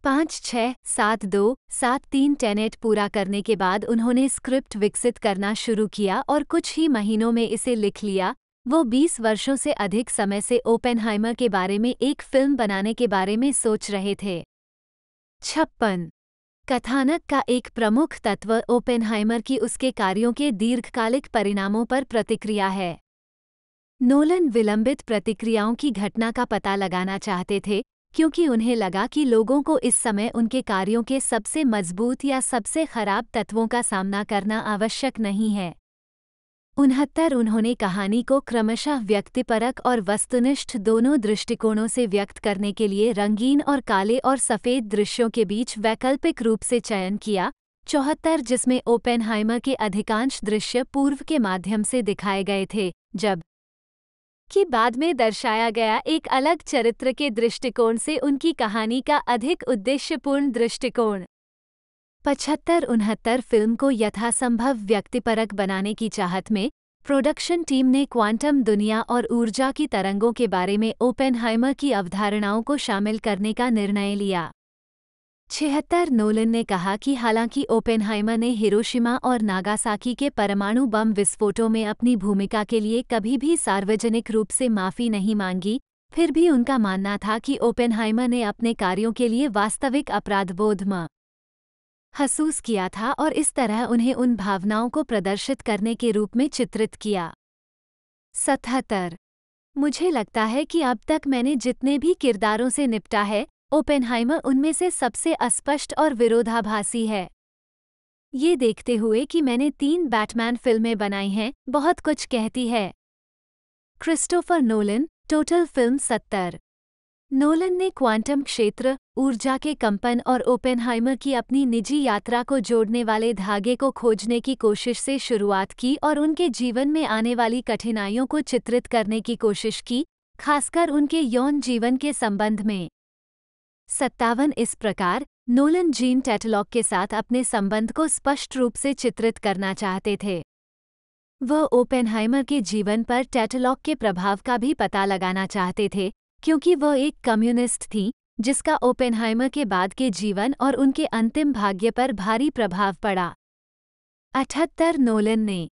पाँच छः सात दो सात तीन टेनेट पूरा करने के बाद उन्होंने स्क्रिप्ट विकसित करना शुरू किया और कुछ ही महीनों में इसे लिख लिया वो बीस वर्षों से अधिक समय से ओपेनहाइमर के बारे में एक फ़िल्म बनाने के बारे में सोच रहे थे। छप्पन। कथानक का एक प्रमुख तत्व ओपेनहाइमर की उसके कार्यों के दीर्घकालिक परिणामों पर प्रतिक्रिया है। नोलन विलंबित प्रतिक्रियाओं की घटना का पता लगाना चाहते थे, क्योंकि उन्हें लगा कि लोगों को इस समय उनके कार्यों के सबसे मज़बूत या सबसे खराब तत्वों का सामना करना आवश्यक नहीं है। उनहत्तर उन्होंने कहानी को क्रमशः व्यक्तिपरक और वस्तुनिष्ठ दोनों दृष्टिकोणों से व्यक्त करने के लिए रंगीन और काले और सफ़ेद दृश्यों के बीच वैकल्पिक रूप से चयन किया। चौहत्तर, जिसमें ओपेनहाइमर के अधिकांश दृश्य पूर्व के माध्यम से दिखाए गए थे, जब कि बाद में दर्शाया गया एक अलग चरित्र के दृष्टिकोण से उनकी कहानी का अधिक उद्देश्यपूर्ण दृष्टिकोण। पचहत्तर उनहत्तर फ़िल्म को यथासंभव व्यक्तिपरक बनाने की चाहत में, प्रोडक्शन टीम ने क्वांटम दुनिया और ऊर्जा की तरंगों के बारे में ओपेनहाइमर की अवधारणाओं को शामिल करने का निर्णय लिया। छिहत्तर नोलन ने कहा कि हालाँकि ओपेनहाइमर ने हिरोशिमा और नागासाकी के परमाणु बम विस्फोटों में अपनी भूमिका के लिए कभी भी सार्वजनिक रूप से माफ़ी नहीं मांगी, फिर भी उनका मानना था कि ओपेनहाइमर ने अपने कार्यों के लिए वास्तविक अपराधबोध म महसूस किया था और इस तरह उन्हें उन भावनाओं को प्रदर्शित करने के रूप में चित्रित किया। सतहत्तर। मुझे लगता है कि अब तक मैंने जितने भी किरदारों से निपटा है, ओपेनहाइमर उनमें से सबसे अस्पष्ट और विरोधाभासी है। ये देखते हुए कि मैंने तीन बैटमैन फ़िल्में बनाई हैं, बहुत कुछ कहती है। क्रिस्टोफर नोलन, टोटल फ़िल्म सत्तर। नोलन ने क्वांटम क्षेत्र ऊर्जा के कंपन और ओपेनहाइमर की अपनी निजी यात्रा को जोड़ने वाले धागे को खोजने की कोशिश से शुरुआत की और उनके जीवन में आने वाली कठिनाइयों को चित्रित करने की कोशिश की, खासकर उनके यौन जीवन के संबंध में। सत्तावन इस प्रकार, नोलन जीन टेटलॉक के साथ अपने संबंध को स्पष्ट रूप से चित्रित करना चाहते थे। वह ओपेनहाइमर के जीवन पर टेटलॉक के प्रभाव का भी पता लगाना चाहते थे, क्योंकि वह एक कम्युनिस्ट थी। जिसका ओपेनहाइमर के बाद के जीवन और उनके अंतिम भाग्य पर भारी प्रभाव पड़ा। अठहत्तर नोलन ने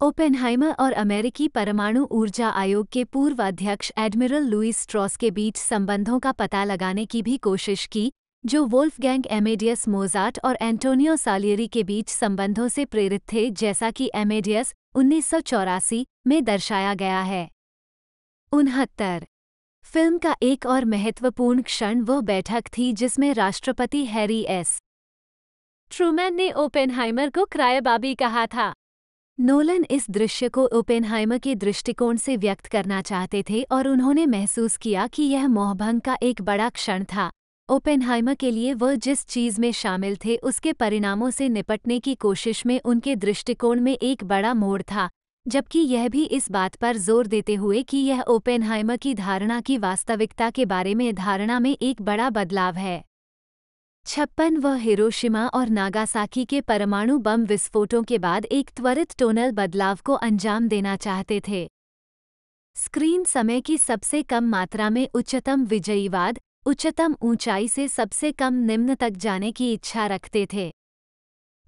ओपेनहाइमर और अमेरिकी परमाणु ऊर्जा आयोग के पूर्व अध्यक्ष एडमिरल लुइस स्ट्रॉस के बीच संबंधों का पता लगाने की भी कोशिश की, जो वोल्फगैंग एमेडियस मोजार्ट और एंटोनियो सालियरी के बीच संबंधों से प्रेरित थे, जैसा कि एमेडियस उन्नीस सौ चौरासी में दर्शाया गया है। उनहत्तर फ़िल्म का एक और महत्वपूर्ण क्षण वह बैठक थी जिसमें राष्ट्रपति हैरी एस. ट्रूमैन ने ओपेनहाइमर को क्रायबाबी कहा था। नोलन इस दृश्य को ओपेनहाइमर के दृष्टिकोण से व्यक्त करना चाहते थे और उन्होंने महसूस किया कि यह मोहभंग का एक बड़ा क्षण था। ओपेनहाइमर के लिए वह जिस चीज़ में शामिल थे उसके परिणामों से निपटने की कोशिश में उनके दृष्टिकोण में एक बड़ा मोड़ था। जबकि यह भी इस बात पर ज़ोर देते हुए कि यह ओपेनहाइमर की धारणा की वास्तविकता के बारे में धारणा में एक बड़ा बदलाव है। छप्पन व हिरोशिमा और नागासाकी के परमाणु बम विस्फोटों के बाद एक त्वरित टोनल बदलाव को अंजाम देना चाहते थे। स्क्रीन समय की सबसे कम मात्रा में उच्चतम विजयीवाद, उच्चतम ऊंचाई से सबसे कम निम्न तक जाने की इच्छा रखते थे।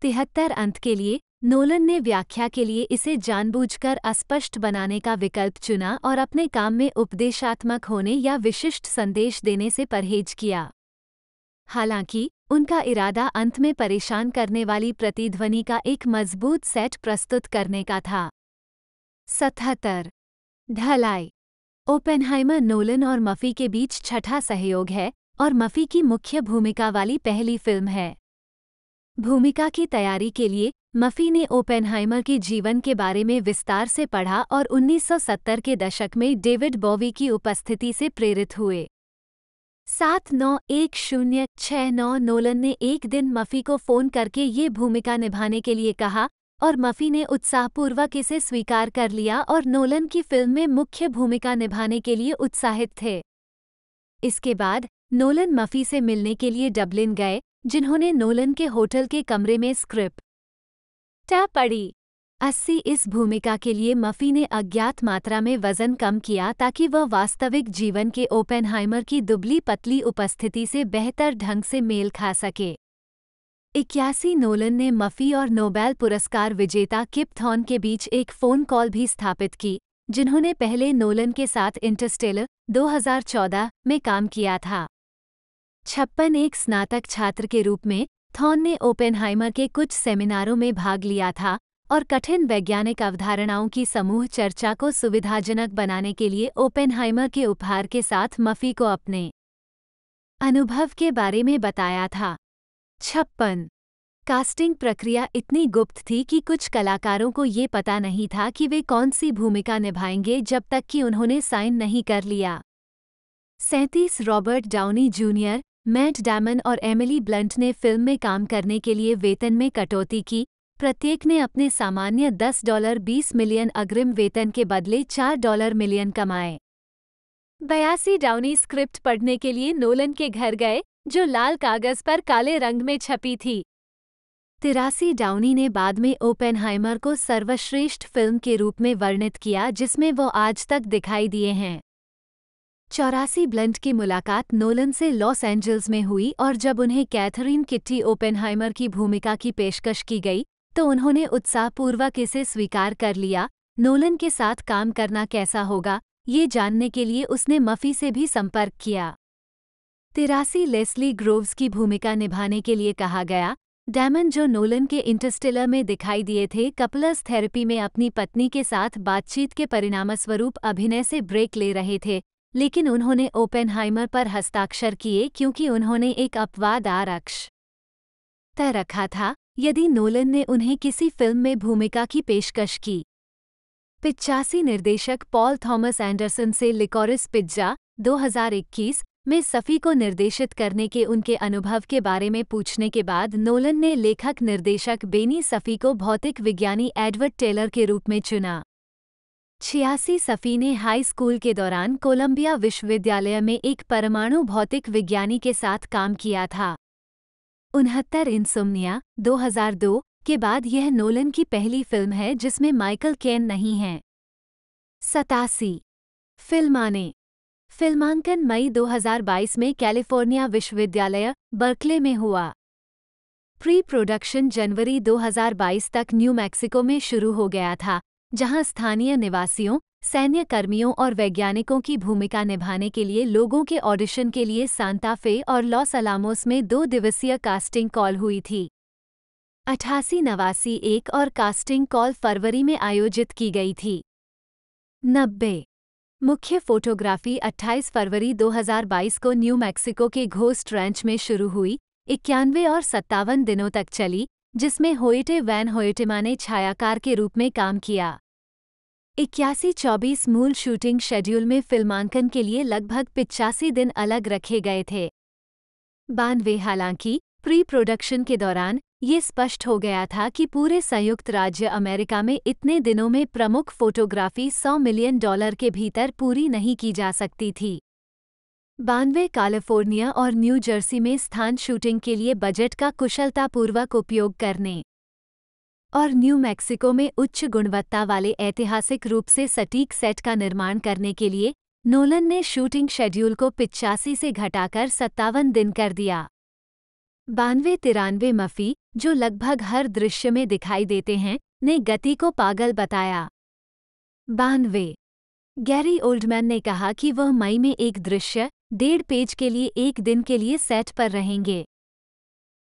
तिहत्तर अंत के लिए नोलन ने व्याख्या के लिए इसे जानबूझकर अस्पष्ट बनाने का विकल्प चुना और अपने काम में उपदेशात्मक होने या विशिष्ट संदेश देने से परहेज किया। हालाँकि, उनका इरादा अंत में परेशान करने वाली प्रतिध्वनि का एक मज़बूत सेट प्रस्तुत करने का था। सतहत्तर। ढलाई। ओपेनहाइमर, नोलन और मफी के बीच छठा सहयोग है और मफी की मुख्य भूमिका वाली पहली फ़िल्म है। भूमिका की तैयारी के लिए मफी ने ओपेनहाइमर के जीवन के बारे में विस्तार से पढ़ा और 1970 के दशक में डेविड बॉवी की उपस्थिति से प्रेरित हुए। सात नौ एक शून्य छह नौ नोलन ने एक दिन मफी को फ़ोन करके ये भूमिका निभाने के लिए कहा और मफी ने उत्साहपूर्वक इसे स्वीकार कर लिया और नोलन की फ़िल्म में मुख्य भूमिका निभाने के लिए उत्साहित थे। इसके बाद नोलन मफी से मिलने के लिए डबलिन गए, जिन्होंने नोलन के होटल के कमरे में स्क्रिप्ट टैप पड़ी अस्सी इस भूमिका के लिए मफी ने अज्ञात मात्रा में वज़न कम किया ताकि वह वास्तविक जीवन के ओपेनहाइमर की दुबली पतली उपस्थिति से बेहतर ढंग से मेल खा सके। इक्यासी नोलन ने मफी और नोबेल पुरस्कार विजेता किप थॉन के बीच एक फ़ोन कॉल भी स्थापित की, जिन्होंने पहले नोलन के साथ इंटरस्टेलर 2014 में काम किया था। छप्पन एक स्नातक छात्र के रूप में थॉन ने ओपेनहाइमर के कुछ सेमिनारों में भाग लिया था और कठिन वैज्ञानिक अवधारणाओं की समूह चर्चा को सुविधाजनक बनाने के लिए ओपेनहाइमर के उपहार के साथ मफी को अपने अनुभव के बारे में बताया था। छप्पन। कास्टिंग प्रक्रिया इतनी गुप्त थी कि कुछ कलाकारों को ये पता नहीं था कि वे कौन सी भूमिका निभाएँगे जब तक कि उन्होंने साइन नहीं कर लिया। सैंतीस Robert Downey junior Matt Damon और एमिली ब्लंट ने फ़िल्म में काम करने के लिए वेतन में कटौती की। प्रत्येक ने अपने सामान्य 10 डॉलर 20 मिलियन अग्रिम वेतन के बदले 4 डॉलर मिलियन कमाए। बयासी डाउनी स्क्रिप्ट पढ़ने के लिए नोलन के घर गए, जो लाल कागज़ पर काले रंग में छपी थी। तिरासी डाउनी ने बाद में ओपेनहाइमर को सर्वश्रेष्ठ फ़िल्म के रूप में वर्णित किया, जिसमें वो आज तक दिखाई दिए हैं। चौरासी ब्लंट की मुलाकात नोलन से लॉस एंजल्स में हुई और जब उन्हें कैथरीन किट्टी ओपेनहाइमर की भूमिका की पेशकश की गई तो उन्होंने उत्साहपूर्वक इसे स्वीकार कर लिया, नोलन के साथ काम करना कैसा होगा, ये जानने के लिए उसने मफी से भी संपर्क किया। तिरासी लेस्ली ग्रोव्स की भूमिका निभाने के लिए कहा गया, डैमन जो नोलन के इंटरस्टेलर में दिखाई दिए थे कपलस थेरेपी में अपनी पत्नी के साथ बातचीत के परिणामस्वरूप अभिनय से ब्रेक ले रहे थे लेकिन उन्होंने ओपेनहाइमर पर हस्ताक्षर किए क्योंकि उन्होंने एक अपवाद आरक्ष तय रखा था, यदि नोलन ने उन्हें किसी फ़िल्म में भूमिका की पेशकश की। पिचासी निर्देशक पॉल थॉमस एंडरसन से लिकोरिस पिज्जा 2021 में सफ़ी को निर्देशित करने के उनके अनुभव के बारे में पूछने के बाद नोलन ने लेखक निर्देशक बेनी सफ़ी को भौतिक विज्ञानी एडवर्ड टेलर के रूप में चुना। छियासी सफ़ी ने हाई स्कूल के दौरान कोलंबिया विश्वविद्यालय में एक परमाणु भौतिक विज्ञानी के साथ काम किया था। उनहत्तर इंसोमनिया 2002 के बाद यह नोलन की पहली फ़िल्म है जिसमें माइकल केन नहीं है। सतासी फिल्माने। फिल्मांकन मई 2022 में कैलिफ़ोर्निया विश्वविद्यालय, बर्कले में हुआ। प्री प्रोडक्शन जनवरी 2022 तक न्यू मैक्सिको में शुरू हो गया था। जहाँ स्थानीय निवासियों सैन्य कर्मियों और वैज्ञानिकों की भूमिका निभाने के लिए लोगों के ऑडिशन के लिए सांताफे और लॉस अलामोस में दो दिवसीय कास्टिंग कॉल हुई थी। अठासी नवासी एक और कास्टिंग कॉल फरवरी में आयोजित की गई थी। नब्बे। मुख्य फोटोग्राफी 28 फरवरी 2022 को न्यू मैक्सिको के घोस्ट रैंच में शुरू हुई, इक्यानवे और सत्तावन दिनों तक चली, जिसमें होइटे वैन होइटेमा ने छायाकार के रूप में काम किया। इक्यासी चौबीस मूल शूटिंग शेड्यूल में फिल्मांकन के लिए लगभग पिचासी दिन अलग रखे गए थे। बानवे, हालाँकि प्री प्रोडक्शन के दौरान ये स्पष्ट हो गया था कि पूरे संयुक्त राज्य अमेरिका में इतने दिनों में प्रमुख फोटोग्राफी 100 मिलियन डॉलर के भीतर पूरी नहीं की जा सकती थी। बानवे, कैलिफ़ोर्निया और न्यू जर्सी में स्थान शूटिंग के लिए बजट का कुशलतापूर्वक उपयोग करने। और न्यू मैक्सिको में उच्च गुणवत्ता वाले ऐतिहासिक रूप से सटीक सेट का निर्माण करने के लिए नोलन ने शूटिंग शेड्यूल को पिचासी से घटाकर सत्तावन दिन कर दिया। बानवे तिरानवे मफी, जो लगभग हर दृश्य में दिखाई देते हैं, ने गति को पागल बताया। बानवे। गैरी ओल्डमैन ने कहा कि वह मई में एक दृश्य, डेढ़ पेज के लिए एक दिन के लिए सेट पर रहेंगे।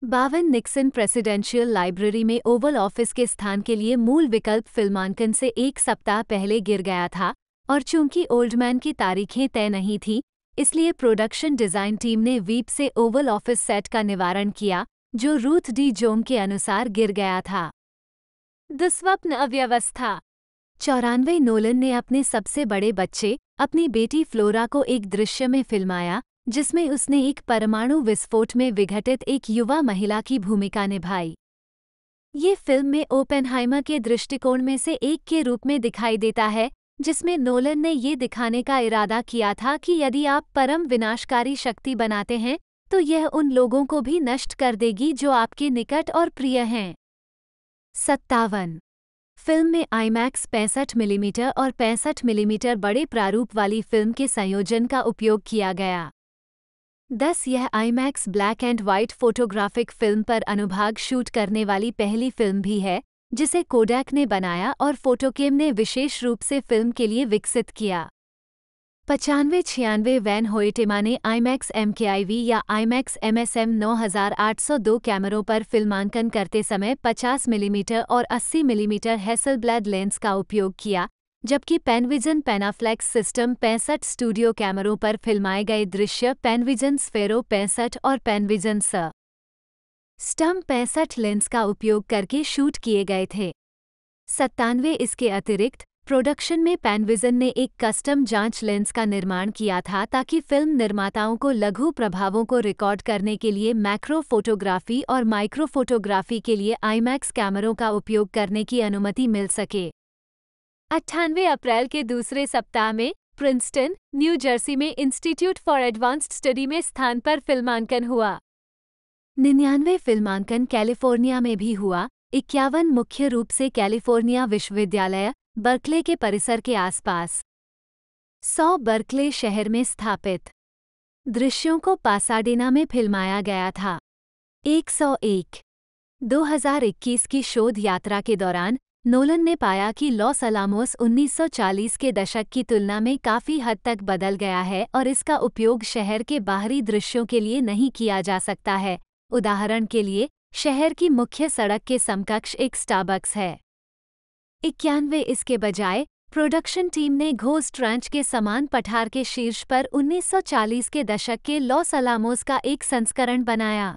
बावन निक्सन प्रेसिडेंशियल लाइब्रेरी में ओवल ऑफ़िस के स्थान के लिए मूल विकल्प फिल्मांकन से एक सप्ताह पहले गिर गया था, और चूँकि ओल्डमैन की तारीखें तय नहीं थीं, इसलिए प्रोडक्शन डिज़ाइन टीम ने वीप से ओवल ऑफ़िस सेट का निवारण किया, जो रूथ डी जोंग के अनुसार गिर गया था। दुस्वप्न अव्यवस्था। चौरानवे नोलन ने अपने सबसे बड़े बच्चे, अपनी बेटी फ्लोरा को एक दृश्य में फिल्माया जिसमें उसने एक परमाणु विस्फोट में विघटित एक युवा महिला की भूमिका निभाई। ये फ़िल्म में ओपेनहाइमर के दृष्टिकोण में से एक के रूप में दिखाई देता है, जिसमें नोलन ने ये दिखाने का इरादा किया था कि यदि आप परम विनाशकारी शक्ति बनाते हैं तो यह उन लोगों को भी नष्ट कर देगी जो आपके निकट और प्रिय हैं। सत्तावन। फ़िल्म में आईमैक्स पैंसठ मिलीमीटर और पैंसठ मिलीमीटर बड़े प्रारूप वाली फ़िल्म के संयोजन का उपयोग किया गया। दस, यह IMAX black and white photographic film पर अनुभाग शूट करने वाली पहली फ़िल्म भी है, जिसे कोडैक ने बनाया और फोटोकेम ने विशेष रूप से फ़िल्म के लिए विकसित किया। पचानवे छियानवे वैन होइटेमा ने IMAX M K I V या आईमैक्स एम एस एम नौ हज़ार आठ सौ दो कैमरों पर फिल्मांकन करते समय 50 मिलीमीटर और 80 मिलीमीटर हैसलब्लैड लेंस का उपयोग किया जबकि पेनविजन पेनाफ्लेक्स सिस्टम पैंसठ स्टूडियो कैमरों पर फिल्माए गए दृश्य पेनविजन स्फेरो पैंसठ और पेनविजन स स्टम पैंसठ लेंस का उपयोग करके शूट किए गए थे। सत्तानवे इसके अतिरिक्त प्रोडक्शन में पैनविजन ने एक कस्टम जाँच लेंस का निर्माण किया था ताकि फ़िल्म निर्माताओं को लघु प्रभावों को रिकॉर्ड करने के लिए मैक्रो फोटोग्राफी और माइक्रो फोटोग्राफी के लिए आईमैक्स कैमरों का उपयोग करने की अनुमति मिल सके। अट्ठानवे अप्रैल के दूसरे सप्ताह में प्रिंसटन, न्यू जर्सी में इंस्टीट्यूट फॉर एडवांस्ड स्टडी में स्थान पर फिल्मांकन हुआ। निन्यानवे फिल्मांकन कैलिफ़ोर्निया में भी हुआ, इक्यावन मुख्य रूप से कैलिफ़ोर्निया विश्वविद्यालय, बर्कले के परिसर के आसपास। सौ बर्कले शहर में स्थापित। दृश्यों को पासाडेना में फिल्माया गया था। 101 2021 की शोध यात्रा के दौरान नोलन ने पाया कि लॉस अलामोस 1940 के दशक की तुलना में काफ़ी हद तक बदल गया है और इसका उपयोग शहर के बाहरी दृश्यों के लिए नहीं किया जा सकता है। उदाहरण के लिए, शहर की मुख्य सड़क के समकक्ष एक स्टाबक्स है। इक्यानवे इसके बजाय, प्रोडक्शन टीम ने घोस्ट रैंच के समान पठार के शीर्ष पर 1940 के दशक के लॉस अलामोस का एक संस्करण बनाया।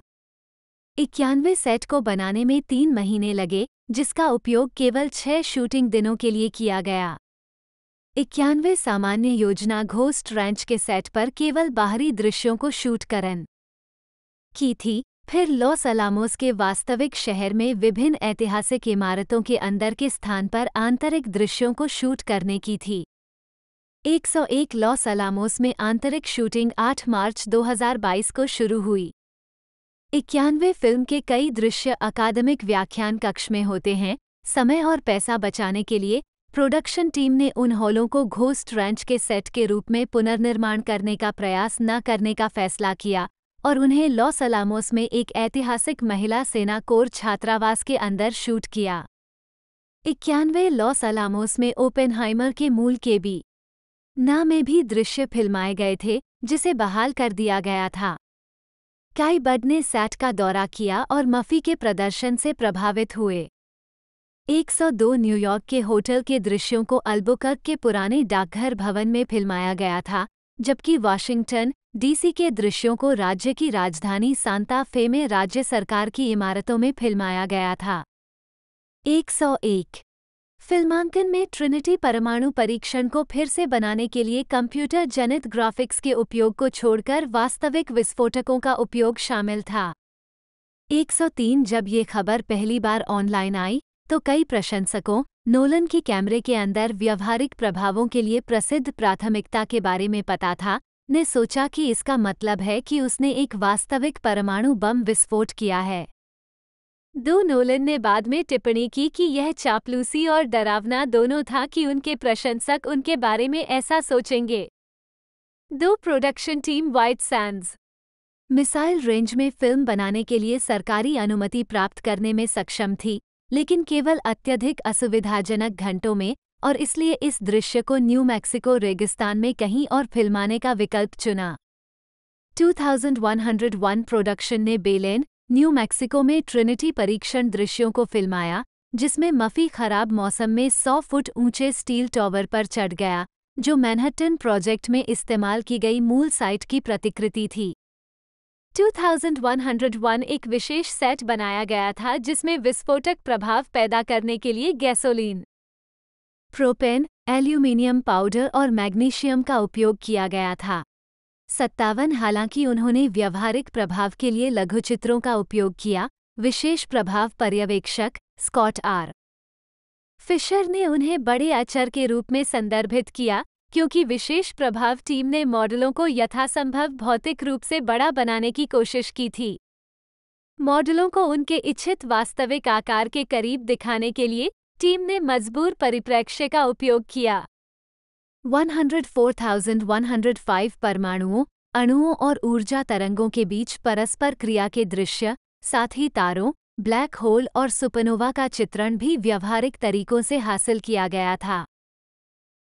इक्यानवे सेट को बनाने में तीन महीने लगे, जिसका उपयोग केवल छह शूटिंग दिनों के लिए किया गया। इक्यानवे सामान्य योजना घोस्ट रैंच के सेट पर केवल बाहरी दृश्यों को शूट करन की थी, फिर लॉस अलामोस के वास्तविक शहर में विभिन्न ऐतिहासिक इमारतों के अंदर के स्थान पर आंतरिक दृश्यों को शूट करने की थी। 101 लॉस अलामोस में आंतरिक शूटिंग 8 मार्च 2022 को शुरू हुई। इक्यानवे फ़िल्म के कई दृश्य अकादमिक व्याख्यान कक्ष में होते हैं। समय और पैसा बचाने के लिए प्रोडक्शन टीम ने उन हॉलों को घोस्ट रैंच के सेट के रूप में पुनर्निर्माण करने का प्रयास न करने का फैसला किया और उन्हें लॉस अलामोस में एक ऐतिहासिक महिला सेना कोर छात्रावास के अंदर शूट किया। इक्यानवे लॉस अलामोस में ओपेनहाइमर के मूल के बी ना में भी दृश्य फिल्माए गए थे, जिसे बहाल कर दिया गया था। काई बड ने सैट का दौरा किया और मफी के प्रदर्शन से प्रभावित हुए। 102 न्यूयॉर्क के होटल के दृश्यों को अल्बुकर्क के पुराने डाकघर भवन में फिल्माया गया था, जबकि वाशिंगटन, डीसी के दृश्यों को राज्य की राजधानी सांता फे में राज्य सरकार की इमारतों में फिल्माया गया था। 101 फिल्मांकन में ट्रिनिटी परमाणु परीक्षण को फिर से बनाने के लिए कंप्यूटर जनित ग्राफिक्स के उपयोग को छोड़कर वास्तविक विस्फोटकों का उपयोग शामिल था। 103 जब ये खबर पहली बार ऑनलाइन आई तो कई प्रशंसकों, नोलन की कैमरे के अंदर व्यवहारिक प्रभावों के लिए प्रसिद्ध प्राथमिकता के बारे में पता था, ने सोचा कि इसका मतलब है कि उसने एक वास्तविक परमाणु बम विस्फोट किया है। दो नोलन ने बाद में टिप्पणी की कि यह चापलूसी और डरावना दोनों था कि उनके प्रशंसक उनके बारे में ऐसा सोचेंगे। दो production team White Sands Missile Range में फ़िल्म बनाने के लिए सरकारी अनुमति प्राप्त करने में सक्षम थी, लेकिन केवल अत्यधिक असुविधाजनक घंटों में और इसलिए इस दृश्य को न्यू मैक्सिको रेगिस्तान में कहीं और फिल्माने का विकल्प चुना। 2101 प्रोडक्शन ने बेलेन न्यू मैक्सिको में ट्रिनिटी परीक्षण दृश्यों को फिल्माया, जिसमें मफी खराब मौसम में 100 फुट ऊँचे स्टील टॉवर पर चढ़ गया, जो मैनहट्टन प्रोजेक्ट में इस्तेमाल की गई मूल साइट की प्रतिकृति थी। 2101 एक विशेष सेट बनाया गया था, जिसमें विस्फोटक प्रभाव पैदा करने के लिए गैसोलीन, प्रोपेन, एल्यूमिनियम पाउडर और मैग्नीशियम का उपयोग किया गया था। सत्तावन हालाँकि उन्होंने व्यवहारिक प्रभाव के लिए लघुचित्रों का उपयोग किया, विशेष प्रभाव पर्यवेक्षक, स्कॉट आर. फिशर ने उन्हें बड़े अचर के रूप में संदर्भित किया, क्योंकि विशेष प्रभाव टीम ने मॉडलों को यथासंभव भौतिक रूप से बड़ा बनाने की कोशिश की थी। मॉडलों को उनके इच्छित वास्तविक आकार के करीब दिखाने के लिए टीम ने मजबूर परिप्रेक्ष्य का उपयोग किया। 104,105 परमाणुओं अणुओं और ऊर्जा तरंगों के बीच परस्पर क्रिया के दृश्य साथ ही तारों ब्लैक होल और सुपनोवा का चित्रण भी व्यवहारिक तरीकों से हासिल किया गया था।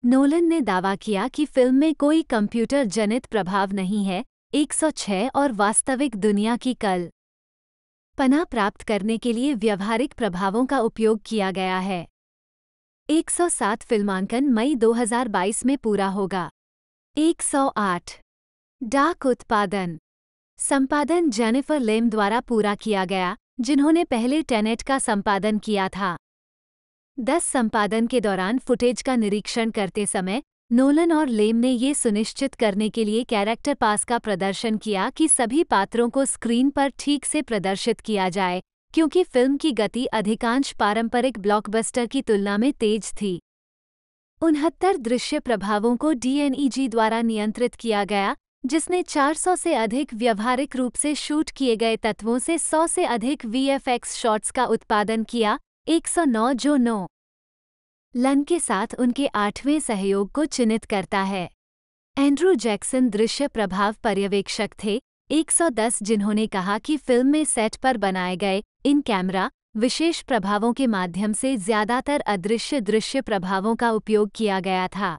नोलन ने दावा किया कि फ़िल्म में कोई कंप्यूटर जनित प्रभाव नहीं है 106 और वास्तविक दुनिया की कल। पना प्राप्त करने के लिए व्यवहारिक प्रभावों का उपयोग किया गया है। 107 फिल्मांकन मई 2022 में पूरा होगा। 108 डाक उत्पादन। संपादन जेनिफर लेम द्वारा पूरा किया गया, जिन्होंने पहले टेनेट का संपादन किया था। दस संपादन के दौरान फुटेज का निरीक्षण करते समय, नोलन और लेम ने ये सुनिश्चित करने के लिए कैरेक्टर पास का प्रदर्शन किया कि सभी पात्रों को स्क्रीन पर ठीक से प्रदर्शित किया जाए क्योंकि फ़िल्म की गति अधिकांश पारंपरिक ब्लॉकबस्टर की तुलना में तेज थी। उनहत्तर दृश्य प्रभावों को डीएनईजी द्वारा नियंत्रित किया गया, जिसने 400 से अधिक व्यवहारिक रूप से शूट किए गए तत्वों से 100 से अधिक वीएफएक्स शॉट्स का उत्पादन किया 109 जो नौ। लन के साथ उनके आठवें सहयोग को चिन्हित करता है। एंड्रू जैक्सन दृश्य प्रभाव पर्यवेक्षक थे 110 जिन्होंने कहा कि फ़िल्म में सेट पर बनाए गए इन कैमरा विशेष प्रभावों के माध्यम से ज़्यादातर अदृश्य दृश्य प्रभावों का उपयोग किया गया था।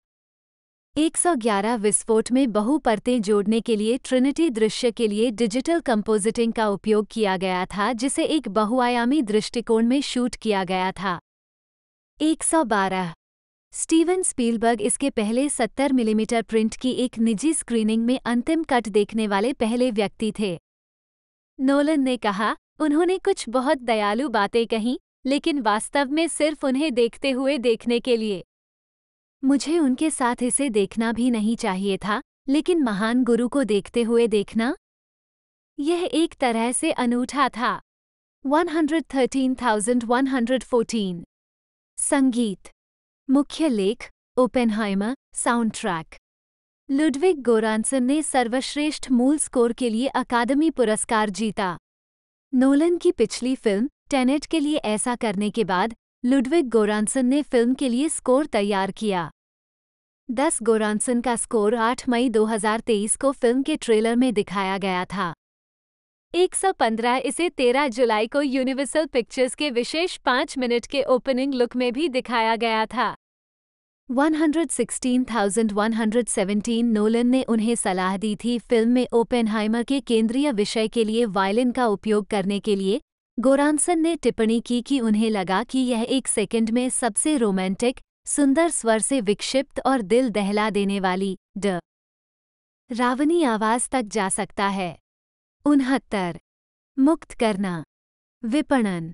111 विस्फोट में बहु परतें जोड़ने के लिए ट्रिनिटी दृश्य के लिए डिजिटल कंपोजिटिंग का उपयोग किया गया था, जिसे एक बहुआयामी दृष्टिकोण में शूट किया गया था। 112 स्टीवन स्पीलबर्ग इसके पहले 70 मिलीमीटर प्रिंट की एक निजी स्क्रीनिंग में अंतिम कट देखने वाले पहले व्यक्ति थे। नोलन ने कहा उन्होंने कुछ बहुत दयालु बातें कहीं लेकिन वास्तव में सिर्फ़ उन्हें देखते हुए देखने के लिए। मुझे उनके साथ इसे देखना भी नहीं चाहिए था लेकिन महान गुरु को देखते हुए देखना? यह एक तरह से अनूठा था। 113,114 संगीत। मुख्य लेख, Oppenheimer sound track Ludwig Goransson ने सर्वश्रेष्ठ मूल स्कोर के लिए अकादमी पुरस्कार जीता। नोलन की पिछली फ़िल्म, टेनेट के लिए ऐसा करने के बाद, लुडविग गोरानसन ने फ़िल्म के लिए स्कोर तैयार किया। दस गोरानसन का स्कोर 8 मई 2023 को फ़िल्म के ट्रेलर में दिखाया गया था। 115 इसे 13 जुलाई को यूनिवर्सल पिक्चर्स के विशेष पाँच मिनट के ओपनिंग लुक में भी दिखाया गया था। 116,117 नोलन ने उन्हें सलाह दी थी फ़िल्म में ओपेनहाइमर के केंद्रीय विषय के लिए वायलिन का उपयोग करने के लिए। गोरानसन ने टिप्पणी की कि उन्हें लगा कि यह एक सेकंड में सबसे रोमांटिक सुंदर स्वर से विक्षिप्त और दिल दहला देने वाली ड। रावनी आवाज़ तक जा सकता है। उनहत्तर। मुक्त करना। विपणन।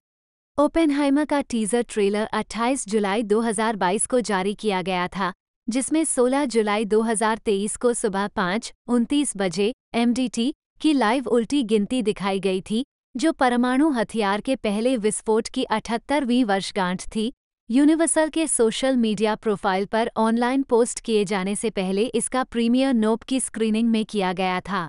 ओपेनहाइमर का टीजर ट्रेलर 28 जुलाई 2022 को जारी किया गया था, जिसमें 16 जुलाई 2023 को सुबह पाँच, उनतीस बजे एमडीटी की लाइव उल्टी गिनती दिखाई गई थी, जो परमाणु हथियार के पहले विस्फोट की अठहत्तरवीं वर्षगांठ थी। यूनिवर्सल के सोशल मीडिया प्रोफ़ाइल पर ऑनलाइन पोस्ट किए जाने से पहले इसका प्रीमियर नोप की स्क्रीनिंग में किया गया था।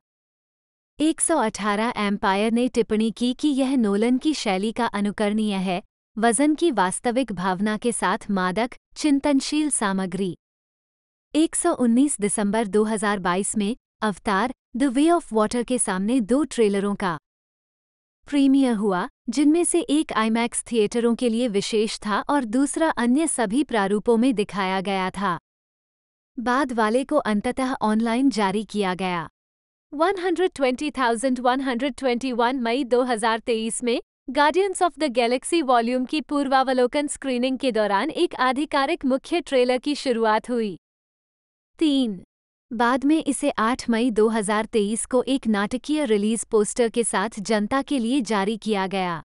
118 एम्पायर ने टिप्पणी की कि यह नोलन की शैली का अनुकरणीय है, वज़न की वास्तविक भावना के साथ मादक, चिंतनशील सामग्री। 119 दिसंबर 2022 में, अवतार, द वे ऑफ़ वाटर के सामने दो ट्रेलरों का प्रीमियर हुआ, जिनमें से एक आईमैक्स थिएटरों के लिए विशेष था और दूसरा अन्य सभी प्रारूपों में दिखाया गया था। बाद वाले को अंततः ऑनलाइन जारी किया गया। 120,121 मई 2023 में Guardians of the Galaxy volume की पूर्वावलोकन स्क्रीनिंग के दौरान एक आधिकारिक मुख्य ट्रेलर की शुरुआत हुई। तीन। बाद में इसे 8 मई 2023 को एक नाटकीय रिलीज़ पोस्टर के साथ जनता के लिए जारी किया गया।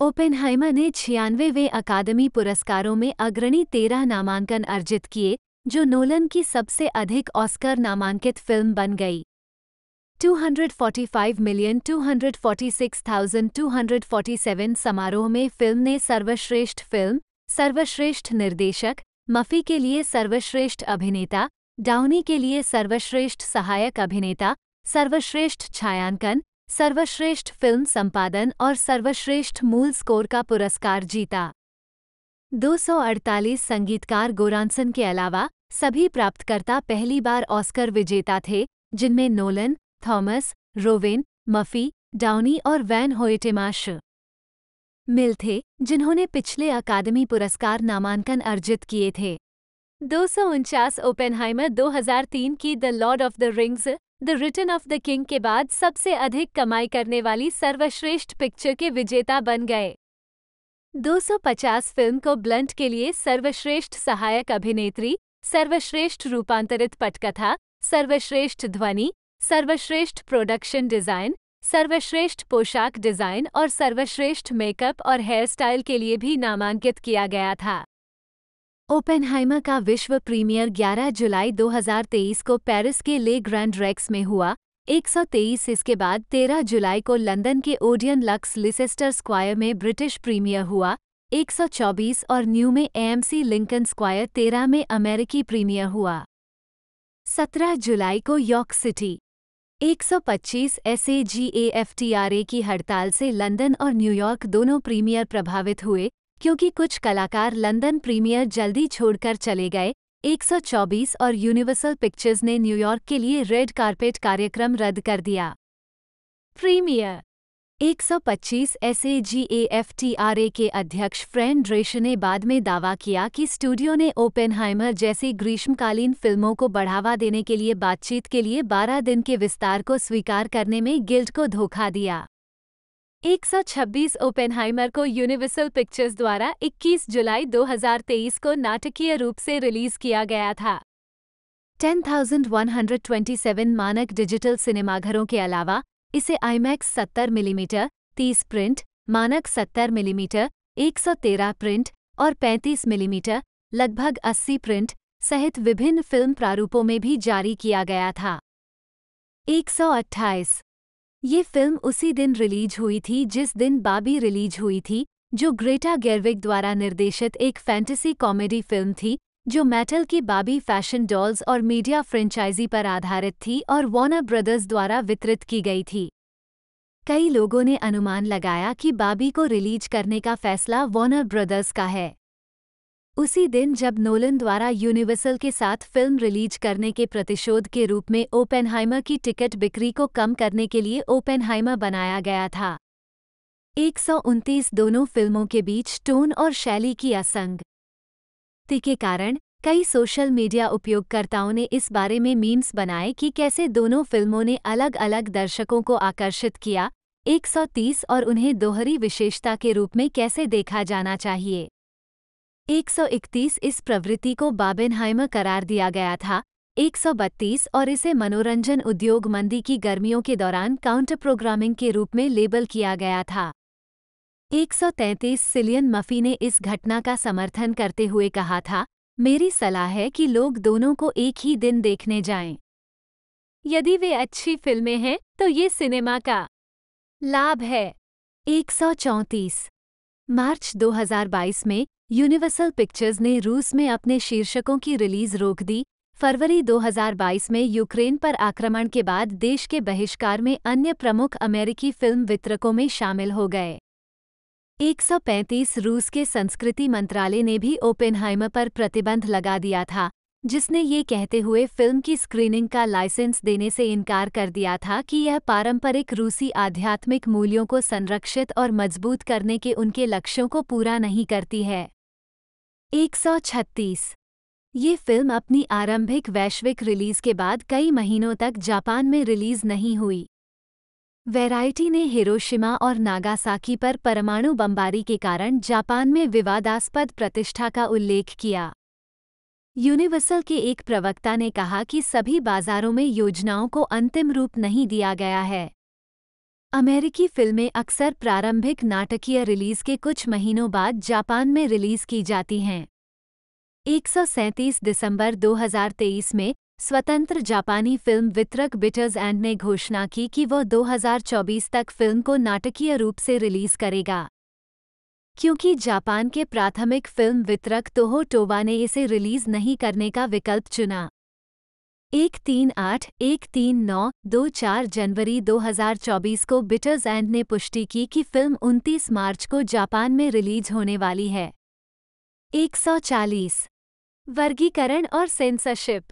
ओपेनहाइमर ने छियानवेवें अकादमी पुरस्कारों में अग्रणी तेरह नामांकन अर्जित किए जो नोलन की सबसे अधिक ऑस्कर नामांकित फ़िल्म बन गई। 245,246,247 समारोह में फ़िल्म ने सर्वश्रेष्ठ फ़िल्म सर्वश्रेष्ठ निर्देशक मफी के लिए सर्वश्रेष्ठ अभिनेता डाउनी के लिए सर्वश्रेष्ठ सहायक अभिनेता सर्वश्रेष्ठ छायांकन सर्वश्रेष्ठ फ़िल्म संपादन और सर्वश्रेष्ठ मूल स्कोर का पुरस्कार जीता। 248 संगीतकार गोरानसन के अलावा सभी प्राप्तकर्ता पहली बार ऑस्कर विजेता थे जिनमें Nolan Thomas, Roven, Murphy, Downey और वैन होएटेमाश। मिल थे, जिन्होंने पिछले अकादमी पुरस्कार नामांकन अर्जित किए थे। दो सौ उनचास ओपेनहाइमर 2003 की The Lord of the Rings, The Return of the King के बाद सबसे अधिक कमाई करने वाली सर्वश्रेष्ठ पिक्चर के विजेता बन गए। 250 फ़िल्म को ब्लंट के लिए सर्वश्रेष्ठ सहायक अभिनेत्री, सर्वश्रेष्ठ रूपांतरित पटकथा, सर्वश्रेष्ठ ध्वनि सर्वश्रेष्ठ प्रोडक्शन डिज़ाइन, सर्वश्रेष्ठ पोशाक डिज़ाइन और सर्वश्रेष्ठ मेकअप और हेयर स्टाइल के लिए भी नामांकित किया गया था। ओपेनहाइमर का विश्व प्रीमियर 11 जुलाई 2023 को पेरिस के ले ग्रैंड रेक्स में हुआ 123 इसके बाद 13 जुलाई को लंदन के ओडियन लक्स लिसेस्टर स्क्वायर में ब्रिटिश प्रीमियर हुआ 124 और न्यू में एएमसी लिंकन स्क्वायर 13 में अमेरिकी प्रीमियर हुआ। 17 जुलाई को यॉर्क सिटी। 125 एसएजीएएफटीआरए की हड़ताल से लंदन और न्यूयॉर्क दोनों प्रीमियर प्रभावित हुए, क्योंकि कुछ कलाकार लंदन प्रीमियर जल्दी छोड़कर चले गए। 124 और यूनिवर्सल पिक्चर्स ने न्यूयॉर्क के लिए रेड कारपेट कार्यक्रम रद्द कर दिया। प्रीमियर 125 एसएजीएएफटीआरए के अध्यक्ष फ्रेंड ड्रेश ने बाद में दावा किया कि स्टूडियो ने ओपेनहाइमर जैसी ग्रीष्मकालीन फ़िल्मों को बढ़ावा देने के लिए बातचीत के लिए 12 दिन के विस्तार को स्वीकार करने में गिल्ड को धोखा दिया। 126 ओपेनहाइमर को यूनिवर्सल पिक्चर्स द्वारा 21 जुलाई 2023 को नाटकीय रूप से रिलीज़ किया गया था। 10,127 मानक डिजिटल सिनेमाघरों के अलावा इसे आईमैक्स 70 मिलीमीटर 30 प्रिंट, मानक 70 मिलीमीटर 113 प्रिंट और 35 मिलीमीटर, लगभग 80 प्रिंट सहित विभिन्न फ़िल्म प्रारूपों में भी जारी किया गया था। 128 ये फ़िल्म उसी दिन रिलीज़ हुई थी, जिस दिन बाबी रिलीज़ हुई थी, जो ग्रेटा गेरविक द्वारा निर्देशित एक फैंटेसी कॉमेडी फ़िल्म थी जो मेटल की बाबी फ़ैशन डॉल्स और मीडिया फ्रेंचाइजी पर आधारित थी और वॉर्नर ब्रदर्स द्वारा वितरित की गई थी। कई लोगों ने अनुमान लगाया कि बाबी को रिलीज़ करने का फैसला वॉर्नर ब्रदर्स का है। उसी दिन जब नोलन द्वारा यूनिवर्सल के साथ फ़िल्म रिलीज़ करने के प्रतिशोध के रूप में ओपेनहाइमर की टिकट बिक्री को कम करने के लिए ओपेनहाइमर बनाया गया था। एक सौ उनतीस दोनों फ़िल्मों के बीच टोन और शैली की असंग। के कारण, कई सोशल मीडिया उपयोगकर्ताओं ने इस बारे में मीम्स बनाए कि कैसे दोनों फ़िल्मों ने अलग अलग दर्शकों को आकर्षित किया 130 और उन्हें दोहरी विशेषता के रूप में कैसे देखा जाना चाहिए। 131 इस प्रवृत्ति को बाबेनहाइमर करार दिया गया था 132 और इसे मनोरंजन उद्योग मंदी की गर्मियों के दौरान काउंटर प्रोग्रामिंग के रूप में लेबल किया गया था। 133 सिलियन मफी ने इस घटना का समर्थन करते हुए कहा था, मेरी सलाह है कि लोग दोनों को एक ही दिन देखने जाएँ। यदि वे अच्छी फ़िल्में हैं तो ये सिनेमा का लाभ है। एक मार्च 2022 में यूनिवर्सल पिक्चर्स ने रूस में अपने शीर्षकों की रिलीज़ रोक दी। फरवरी 2022 में यूक्रेन पर आक्रमण के बाद देश के बहिष्कार में अन्य प्रमुख अमेरिकी फ़िल्म वितरकों में शामिल हो गए। 135 रूस के संस्कृति मंत्रालय ने भी ओपेनहाइमर पर प्रतिबंध लगा दिया था, जिसने ये कहते हुए फ़िल्म की स्क्रीनिंग का लाइसेंस देने से इनकार कर दिया था कि यह पारंपरिक रूसी आध्यात्मिक मूल्यों को संरक्षित और मज़बूत करने के उनके लक्ष्यों को पूरा नहीं करती है। 136 ये फ़िल्म अपनी आरंभिक वैश्विक रिलीज़ के बाद कई महीनों तक जापान में रिलीज़ नहीं हुई। वैरायटी ने हिरोशिमा और नागासाकी पर परमाणु बमबारी के कारण जापान में विवादास्पद प्रतिष्ठा का उल्लेख किया। यूनिवर्सल के एक प्रवक्ता ने कहा कि सभी बाजारों में योजनाओं को अंतिम रूप नहीं दिया गया है। अमेरिकी फ़िल्में अक्सर प्रारंभिक नाटकीय रिलीज़ के कुछ महीनों बाद जापान में रिलीज़ की जाती हैं। 137 दिसंबर 2023 में स्वतंत्र जापानी फ़िल्म वितरक बिटर्स एंड ने घोषणा की कि वह 2024 तक फ़िल्म को नाटकीय रूप से रिलीज़ करेगा। क्योंकि जापान के प्राथमिक फ़िल्म वितरक तोहो टोबा ने इसे रिलीज़ नहीं करने का विकल्प चुना। एक तीन आठ, एक तीन नौ, दो चार जनवरी 2024 को बिटर्स एंड ने पुष्टि की कि फ़िल्म 29 मार्च को जापान में रिलीज़ होने वाली है। 140 वर्गीकरण और सेंसरशिप।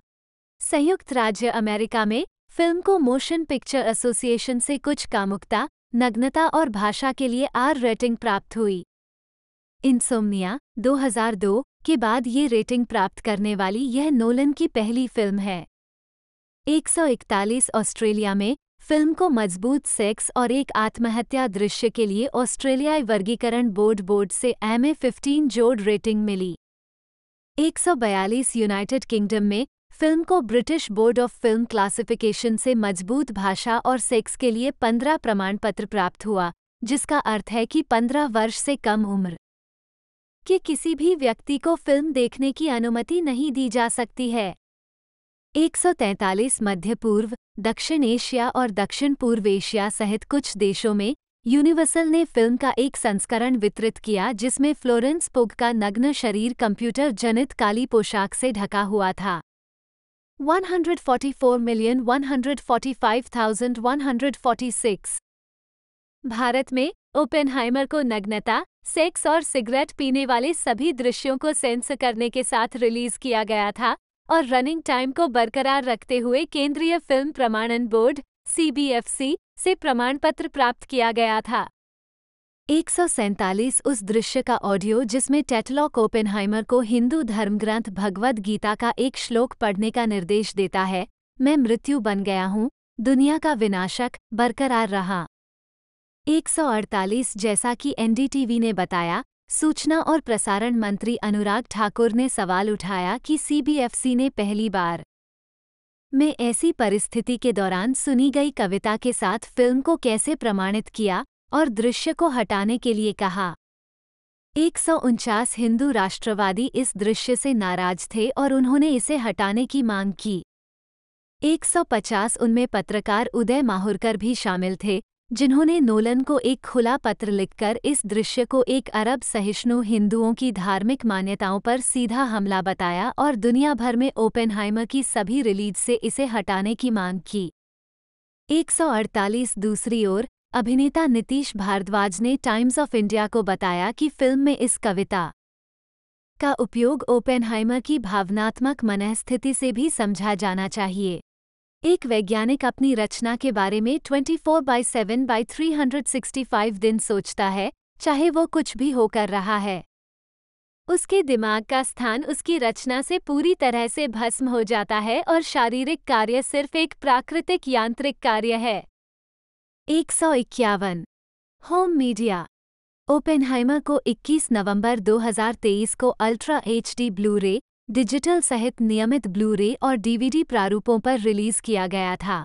संयुक्त राज्य अमेरिका में, फ़िल्म को मोशन पिक्चर एसोसिएशन से कुछ कामुकता, नग्नता और भाषा के लिए आर रेटिंग प्राप्त हुई। इंसोमनिया 2002 के बाद ये रेटिंग प्राप्त करने वाली यह नोलन की पहली फ़िल्म है। 141 ऑस्ट्रेलिया में, फ़िल्म को मज़बूत सेक्स और एक आत्महत्या दृश्य के लिए ऑस्ट्रेलियाई वर्गीकरण बोर्ड बोर्ड से एम ए फिफ्टीन जोड़ रेटिंग मिली। 142 यूनाइटेड किंगडम में फ़िल्म को British Board of Film Classification से मज़बूत भाषा और सेक्स के लिए 15 प्रमाण पत्र प्राप्त हुआ, जिसका अर्थ है कि 15 वर्ष से कम उम्र। के किसी भी व्यक्ति को फ़िल्म देखने की अनुमति नहीं दी जा सकती है। 143 मध्य पूर्व, दक्षिण एशिया और दक्षिण पूर्व एशिया सहित कुछ देशों में यूनिवर्सल ने फ़िल्म का एक संस्करण वितरित किया, जिसमें फ्लोरेंस पुग का नग्न शरीर कंप्यूटर जनित काली पोशाक से ढका हुआ था। 144,145,146 भारत में ओपेनहाइमर को नग्नता सेक्स और सिगरेट पीने वाले सभी दृश्यों को सेंस करने के साथ रिलीज़ किया गया था और रनिंग टाइम को बरकरार रखते हुए केंद्रीय फ़िल्म प्रमाणन बोर्ड सीबीएफसी से प्रमाण पत्र प्राप्त किया गया था। एक सौ सैंतालीस उस दृश्य का ऑडियो जिसमें टेटलॉक ओपेनहाइमर को हिंदू धर्मग्रंथ भगवद गीता का एक श्लोक पढ़ने का निर्देश देता है, मैं मृत्यु बन गया हूँ, दुनिया का विनाशक, बरकरार रहा। 148 जैसा कि एनडीटीवी ने बताया, सूचना और प्रसारण मंत्री अनुराग ठाकुर ने सवाल उठाया कि सीबीएफसी ने पहली बार में ऐसी परिस्थिति के दौरान सुनी गई कविता के साथ फ़िल्म को कैसे प्रमाणित किया और दृश्य को हटाने के लिए कहा। एक हिंदू राष्ट्रवादी इस दृश्य से नाराज़ थे और उन्होंने इसे हटाने की मांग की। 150 उनमें पत्रकार उदय माहुरकर भी शामिल थे, जिन्होंने नोलन को एक खुला पत्र लिखकर इस दृश्य को एक अरब सहिष्णु हिंदुओं की धार्मिक मान्यताओं पर सीधा हमला बताया और दुनिया भर में ओपेनहाइमर की सभी रिलीज़ से इसे हटाने की मांग की। 148 दूसरी ओर अभिनेता नीतीश भारद्वाज ने टाइम्स ऑफ़ इंडिया को बताया कि फ़िल्म में इस कविता का उपयोग ओपेनहाइमर की भावनात्मक मनस्थिति से भी समझा जाना चाहिए। एक वैज्ञानिक अपनी रचना के बारे में 24 फोर बाई सेवन बाई 365 दिन सोचता है, चाहे वो कुछ भी हो कर रहा है। उसके दिमाग का स्थान उसकी रचना से पूरी तरह से भस्म हो जाता है और शारीरिक कार्य सिर्फ़ एक प्राकृतिक यांत्रिक कार्य है। एक सौ इक्यावन। Home media. ओपेनहाइमर को 21 नवंबर 2023 को ultra H D Blu ray digital सहित नियमित ब्लू रे और डीवीडी प्रारूपों पर रिलीज़ किया गया था।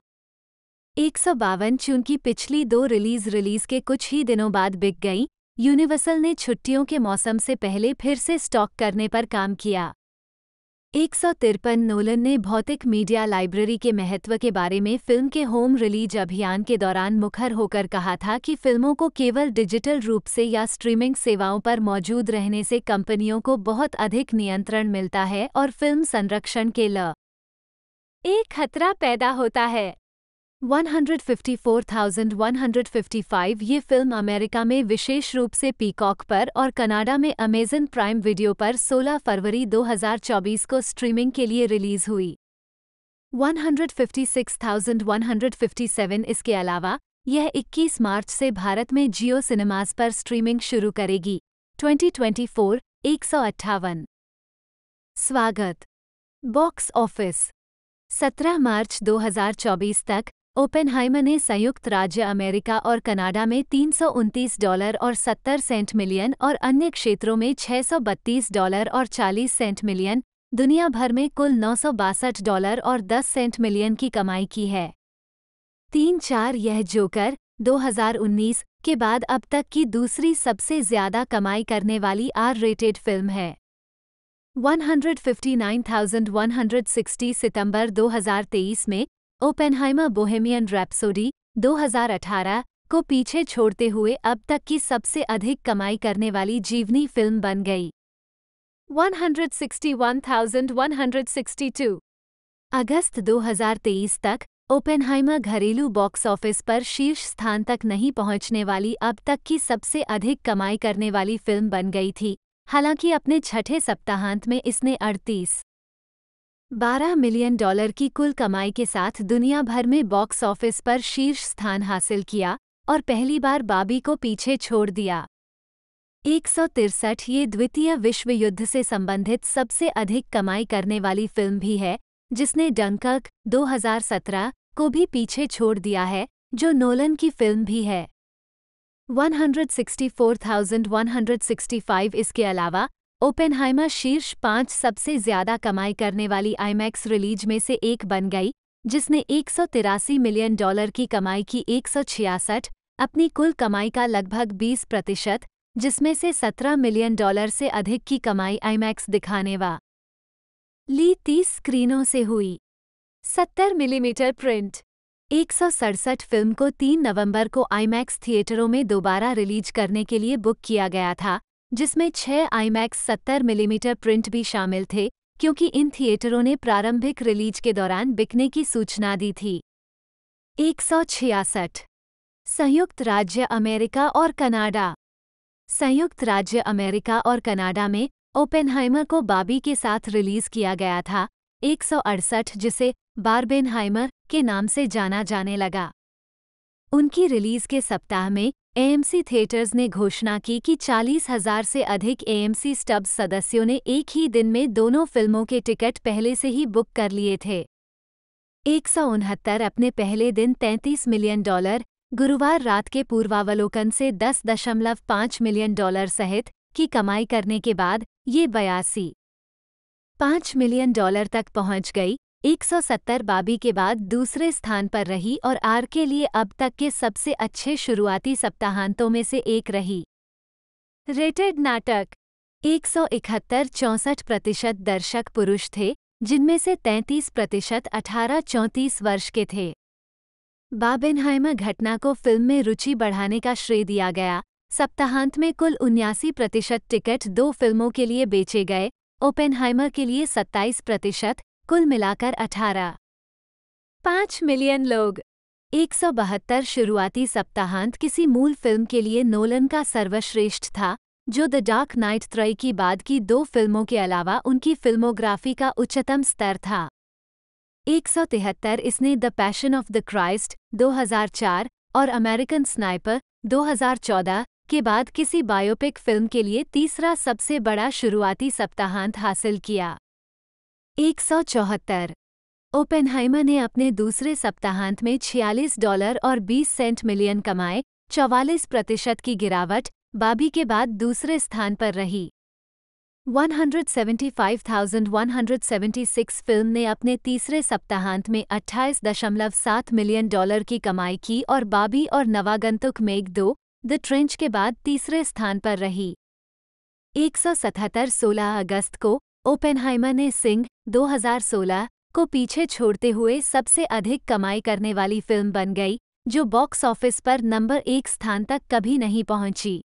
एक सौ बावन चूँकि पिछली दो रिलीज़ रिलीज़ के कुछ ही दिनों बाद बिक गईं, यूनिवर्सल ने छुट्टियों के मौसम से पहले फिर से स्टॉक करने पर काम किया। एक सौ तिरपन नोलन ने भौतिक मीडिया लाइब्रेरी के महत्व के बारे में फ़िल्म के होम रिलीज़ अभियान के दौरान मुखर होकर कहा था कि फ़िल्मों को केवल डिजिटल रूप से या स्ट्रीमिंग सेवाओं पर मौजूद रहने से कंपनियों को बहुत अधिक नियंत्रण मिलता है और फ़िल्म संरक्षण के ल एक खतरा पैदा होता है। 154,155 ये फ़िल्म अमेरिका में विशेष रूप से पीकॉक पर और कनाडा में अमेजन प्राइम वीडियो पर 16 फरवरी 2024 को स्ट्रीमिंग के लिए रिलीज़ हुई। 156,157 इसके अलावा यह 21 मार्च से भारत में जियो सिनेमाज पर स्ट्रीमिंग शुरू करेगी। 2024 158 स्वागत। Box office. 17 मार्च 2024 तक ओपेनहाइमर ने संयुक्त राज्य अमेरिका और कनाडा में 329 डॉलर और 70 सेंट मिलियन और अन्य क्षेत्रों में 632 डॉलर और 40 सेंट मिलियन दुनिया भर में कुल नौ सौ बासठ डॉलर और 10 सेंट मिलियन की कमाई की है। तीन चार यह जोकर 2019 के बाद अब तक की दूसरी सबसे ज़्यादा कमाई करने वाली आर रेटेड फ़िल्म है। 159,160 सितंबर 2023 में ओपेनहाइमर बोहेमियन रैप्सोडी 2018 को पीछे छोड़ते हुए अब तक की सबसे अधिक कमाई करने वाली जीवनी फ़िल्म बन गई। 161,162 अगस्त 2023 तक ओपेनहाइमर घरेलू बॉक्स ऑफ़िस पर शीर्ष स्थान तक नहीं पहुँचने वाली अब तक की सबसे अधिक कमाई करने वाली फ़िल्म बन गई थी हालाँकि अपने छठे सप्ताहांत में इसने अड़तीस बारह मिलियन डॉलर की कुल कमाई के साथ दुनिया भर में बॉक्स ऑफ़िस पर शीर्ष स्थान हासिल किया और पहली बार बाबी को पीछे छोड़ दिया। एक ये द्वितीय विश्व युद्ध से संबंधित सबसे अधिक कमाई करने वाली फ़िल्म भी है जिसने डंकर्क 2017 को भी पीछे छोड़ दिया है जो नोलन की फ़िल्म भी है। 164,165 इसके अलावा ओपेनहाइमर शीर्ष पाँच सबसे ज़्यादा कमाई करने वाली आईमैक्स रिलीज़ में से एक बन गई, जिसने एक सौ तिरासी मिलियन डॉलर की कमाई की एक सौ छियासठ, अपनी कुल कमाई का लगभग 20 प्रतिशत, जिसमें से 17 मिलियन डॉलर से अधिक की कमाई आईमैक्स दिखाने वा। ली 30 स्क्रीनों से हुई। 70 मिलीमीटर प्रिंट। एक सौ सड़सठ फ़िल्म को 3 नवंबर को आईमैक्स थिएटरों में दोबारा रिलीज़ करने के लिए बुक किया गया था जिसमें छह आईमैक्स 70 मिलीमीटर प्रिंट भी शामिल थे, क्योंकि इन थिएटरों ने प्रारंभिक रिलीज़ के दौरान बिकने की सूचना दी थी। एक सौ छियासठ। संयुक्त राज्य अमेरिका और कनाडा। संयुक्त राज्य अमेरिका और कनाडा में ओपेनहाइमर को बाबी के साथ रिलीज़ किया गया था, एक सौ अड़सठ जिसे बारबेनहाइमर के नाम से जाना जाने लगा। उनकी रिलीज़ के सप्ताह में एएमसी थिएटर्स ने घोषणा की कि चालीस हज़ार से अधिक एएमसी स्टब्स सदस्यों ने एक ही दिन में दोनों फ़िल्मों के टिकट पहले से ही बुक कर लिए थे। एक सौ उनहत्तर अपने पहले दिन 33 मिलियन डॉलर, गुरुवार रात के पूर्वावलोकन से दस दशमलव पाँच मिलियन डॉलर सहित की कमाई करने के बाद ये बयासी। पाँच मिलियन डॉलर तक पहुँच गई 170 बाबी के बाद दूसरे स्थान पर रही और आर के लिए अब तक के सबसे अच्छे शुरुआती सप्ताहांतों में से एक रही। रेटेड नाटक। एक सौ इकहत्तर चौंसठ प्रतिशत दर्शक पुरुष थे, जिनमें से 33 प्रतिशत अठारह चौंतीस वर्ष के थे। बाबेनहाइमर घटना को फ़िल्म में रुचि बढ़ाने का श्रेय दिया गया। सप्ताहांत में कुल उन्यासी प्रतिशत टिकट दो फ़िल्मों के लिए बेचे गए, ओपेनहाइमर के लिए 27 प्रतिशत कुल मिलाकर 18 पाँच मिलियन लोग। एक सौ बहत्तर शुरुआती सप्ताहांत किसी मूल फ़िल्म के लिए नोलन का सर्वश्रेष्ठ था, जो द डार्क नाइट त्रय की बाद की दो फ़िल्मों के अलावा उनकी फिल्मोग्राफी का उच्चतम स्तर था। एक सौ तिहत्तर इसने The Passion of the Christ 2004 और अमेरिकन स्नाइपर 2014 के बाद किसी बायोपिक फ़िल्म के लिए तीसरा सबसे बड़ा शुरुआती सप्ताहांत हासिल किया। एक सौ चौहत्तर। ओपेनहाइमर ने अपने दूसरे सप्ताहांत में 46 डॉलर और 20 सेंट मिलियन कमाए 44 प्रतिशत की गिरावट बाबी के बाद दूसरे स्थान पर रही। 175,176 फ़िल्म ने अपने तीसरे सप्ताहांत में 28.7 मिलियन डॉलर की कमाई की और बाबी और नवागंतुक मेघ दो द ट्रेंच के बाद तीसरे स्थान पर रही। 177 16 अगस्त को ओपेनहाइमर ने सिंह 2016 को पीछे छोड़ते हुए सबसे अधिक कमाई करने वाली फ़िल्म बन गई जो बॉक्स ऑफ़िस पर नंबर एक स्थान तक कभी नहीं पहुँची।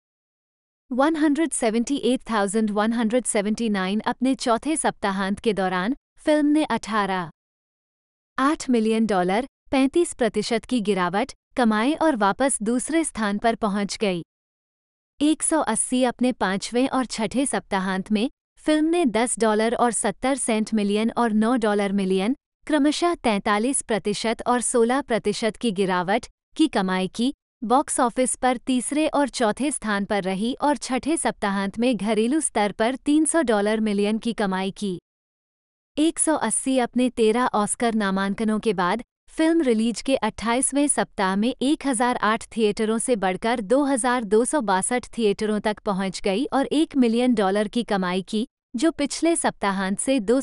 178,179 अपने चौथे सप्ताहांत के दौरान फ़िल्म ने 18 8 मिलियन डॉलर 35 प्रतिशत की गिरावट कमाए और वापस दूसरे स्थान पर पहुँच गई। 180 अपने पाँचवें और छठे सप्ताहांत में फ़िल्म ने 10 डॉलर और 70 सेंट मिलियन और 9 डॉलर मिलियन, क्रमशः 43 प्रतिशत और 16 प्रतिशत की गिरावट की कमाई की, बॉक्स ऑफ़िस पर तीसरे और चौथे स्थान पर रही और छठे सप्ताहांत में घरेलू स्तर पर 300 डॉलर मिलियन की कमाई की। 180 अपने 13 ऑस्कर नामांकनों के बाद, फ़िल्म रिलीज़ के 28वें सप्ताह में 1008 थिएटरों से बढ़कर दो थिएटरों तक पहुँच गई और एक मिलियन डॉलर की कमाई की जो पिछले सप्ताहांत से दो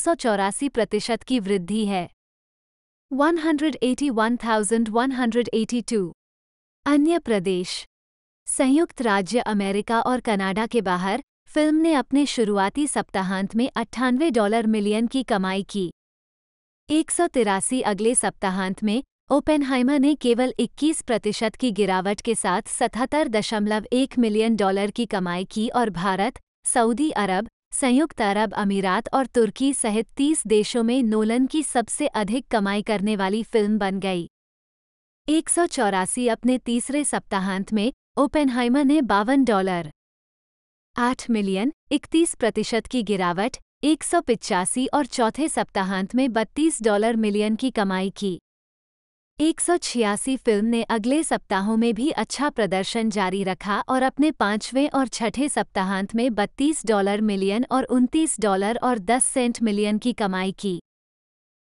प्रतिशत की वृद्धि है। 181,182 अन्य प्रदेश संयुक्त राज्य अमेरिका और कनाडा के बाहर फ़िल्म ने अपने शुरुआती सप्ताहांत में अट्ठानवे डॉलर मिलियन की कमाई की। एक सौ तिरासी अगले सप्ताहांत में ओपेनहाइमर ने केवल 21 प्रतिशत की गिरावट के साथ सतहत्तर दशमलव एक मिलियन डॉलर की कमाई की और भारत सऊदी अरब संयुक्त अरब अमीरात और तुर्की सहित 30 देशों में नोलन की सबसे अधिक कमाई करने वाली फ़िल्म बन गई। एक सौ चौरासी अपने तीसरे सप्ताहांत में ओपेनहाइमर ने बावन डॉलर, आठ मिलियन इकतीस प्रतिशत की गिरावट, एक और चौथे सप्ताहांत में बत्तीस डॉलर मिलियन की कमाई की। एक सौ छियासी फ़िल्म ने अगले सप्ताहों में भी अच्छा प्रदर्शन जारी रखा और अपने पाँचवें और छठे सप्ताहांत में बत्तीस डॉलर मिलियन और उनतीस डॉलर और दस सेंट मिलियन की कमाई की।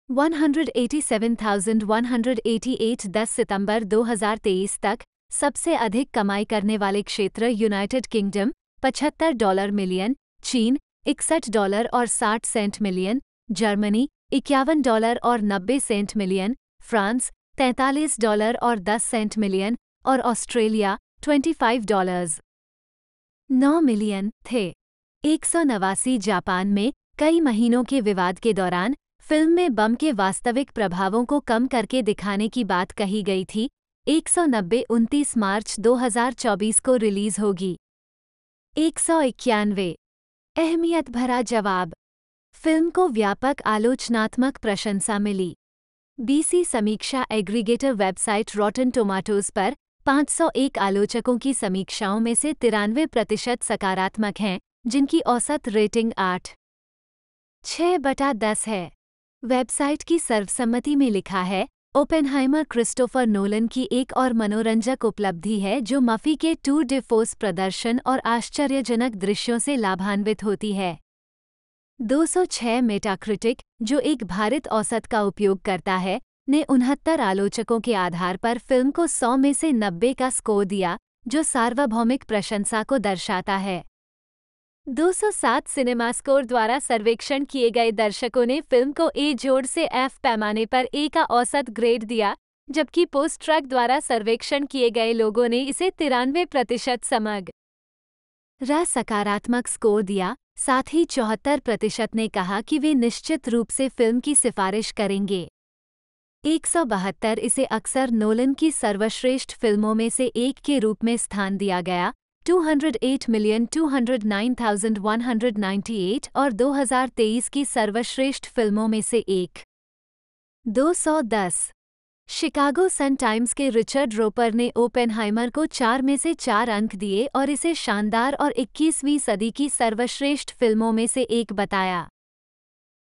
187,188 10 सितंबर 2023 तक सबसे अधिक कमाई करने वाले क्षेत्र यूनाइटेड किंगडम 75 डॉलर मिलियन चीन इकसठ डॉलर और 60 सेंट मिलियन जर्मनी इक्यावन डॉलर और 90 सेंट मिलियन फ्रांस 43 डॉलर और 10 सेंट मिलियन और ऑस्ट्रेलिया 25 डॉलर्स। 9 मिलियन थे। एक सौ नवासी जापान में कई महीनों के विवाद के दौरान फ़िल्म में बम के वास्तविक प्रभावों को कम करके दिखाने की बात कही गई थी। एक सौ नब्बे उनतीस मार्च 2024 को रिलीज़ होगी। एक सौ इक्यानवे। अहमियत भरा जवाब। फ़िल्म को व्यापक आलोचनात्मक प्रशंसा मिली। बीसी समीक्षा एग्रीगेटर वेबसाइट रॉटन टोमाटोज पर 501 आलोचकों की समीक्षाओं में से तिरानवे प्रतिशत सकारात्मक हैं, जिनकी औसत रेटिंग आठ छः बटा दस है। वेबसाइट की सर्वसम्मति में लिखा है, ओपेनहाइमर क्रिस्टोफर नोलन की एक और मनोरंजक उपलब्धि है जो मफी के टूर डे फोर्स प्रदर्शन और आश्चर्यजनक दृश्यों से लाभान्वित होती है। 206 मेटाक्रिटिक, जो एक भारत औसत का उपयोग करता है, ने उनहत्तर आलोचकों के आधार पर फ़िल्म को 100 में से 90 का स्कोर दिया, जो सार्वभौमिक प्रशंसा को दर्शाता है। 207 सिनेमा स्कोर द्वारा सर्वेक्षण किए गए दर्शकों ने फ़िल्म को ए जोड़ से एफ़ पैमाने पर ए का औसत ग्रेड दिया, जबकि पोस्ट ट्रक द्वारा सर्वेक्षण किए गए लोगों ने इसे तिरानवे प्रतिशत समग्र र सकारात्मक स्कोर दिया साथ ही चौहत्तर प्रतिशत ने कहा कि वे निश्चित रूप से फ़िल्म की सिफारिश करेंगे। एक सौ बहत्तर इसे अक्सर नोलन की सर्वश्रेष्ठ फ़िल्मों में से एक के रूप में स्थान दिया गया 208,209,198 और 2023 की सर्वश्रेष्ठ फ़िल्मों में से एक। 210 शिकागो सन टाइम्स के रिचर्ड रोपर ने ओपेनहाइमर को चार में से चार अंक दिए और इसे शानदार और 21वीं सदी की सर्वश्रेष्ठ फ़िल्मों में से एक बताया।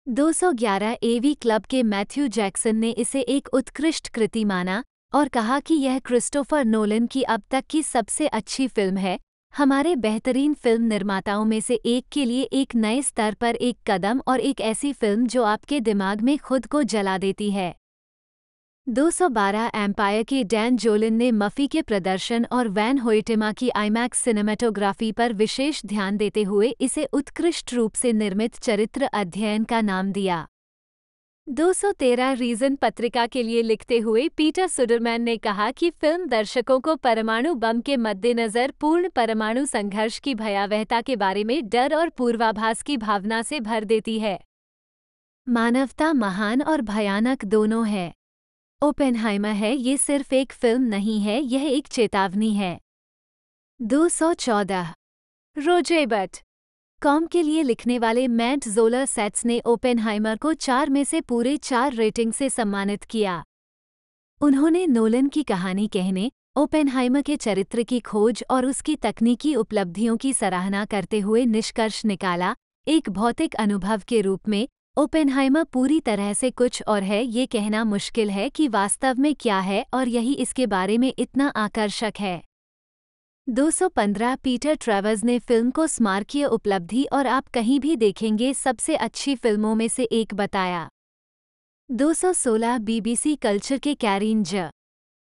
211 एवी क्लब के मैथ्यू जैक्सन ने इसे एक उत्कृष्ट कृति माना और कहा कि यह क्रिस्टोफर नोलन की अब तक की सबसे अच्छी फ़िल्म है। हमारे बेहतरीन फ़िल्म निर्माताओं में से एक के लिए एक नए स्तर पर एक कदम और एक ऐसी फ़िल्म जो आपके दिमाग में खुद को जला देती है। 212 एम्पायर के डैन जोलिन ने मफी के प्रदर्शन और वैन होइटेमा की आईमैक्स सिनेमेटोग्राफी पर विशेष ध्यान देते हुए इसे उत्कृष्ट रूप से निर्मित चरित्र अध्ययन का नाम दिया। 213 रीजन पत्रिका के लिए लिखते हुए पीटर सुडरमैन ने कहा कि फ़िल्म दर्शकों को परमाणु बम के मद्देनजर पूर्ण परमाणु संघर्ष की भयावहता के बारे में डर और पूर्वाभास की भावना से भर देती है। मानवता महान और भयानक दोनों है। ओपेनहाइमर है, ये सिर्फ़ एक फ़िल्म नहीं है, यह एक चेतावनी है। 214 रोजेबट कॉम के लिए लिखने वाले मैट जोलर सेट्स ने ओपेनहाइमर को चार में से पूरे चार रेटिंग से सम्मानित किया। उन्होंने नोलन की कहानी कहने, ओपेनहाइमर के चरित्र की खोज और उसकी तकनीकी उपलब्धियों की सराहना करते हुए निष्कर्ष निकाला, एक भौतिक अनुभव के रूप में ओपेनहाइमर पूरी तरह से कुछ और है, ये कहना मुश्किल है कि वास्तव में क्या है और यही इसके बारे में इतना आकर्षक है। 215 पीटर ट्रेवर्स ने फ़िल्म को स्मारकीय उपलब्धि और आप कहीं भी देखेंगे, सबसे अच्छी फ़िल्मों में से एक बताया। 216 बीबीसी कल्चर के कैरिन ज।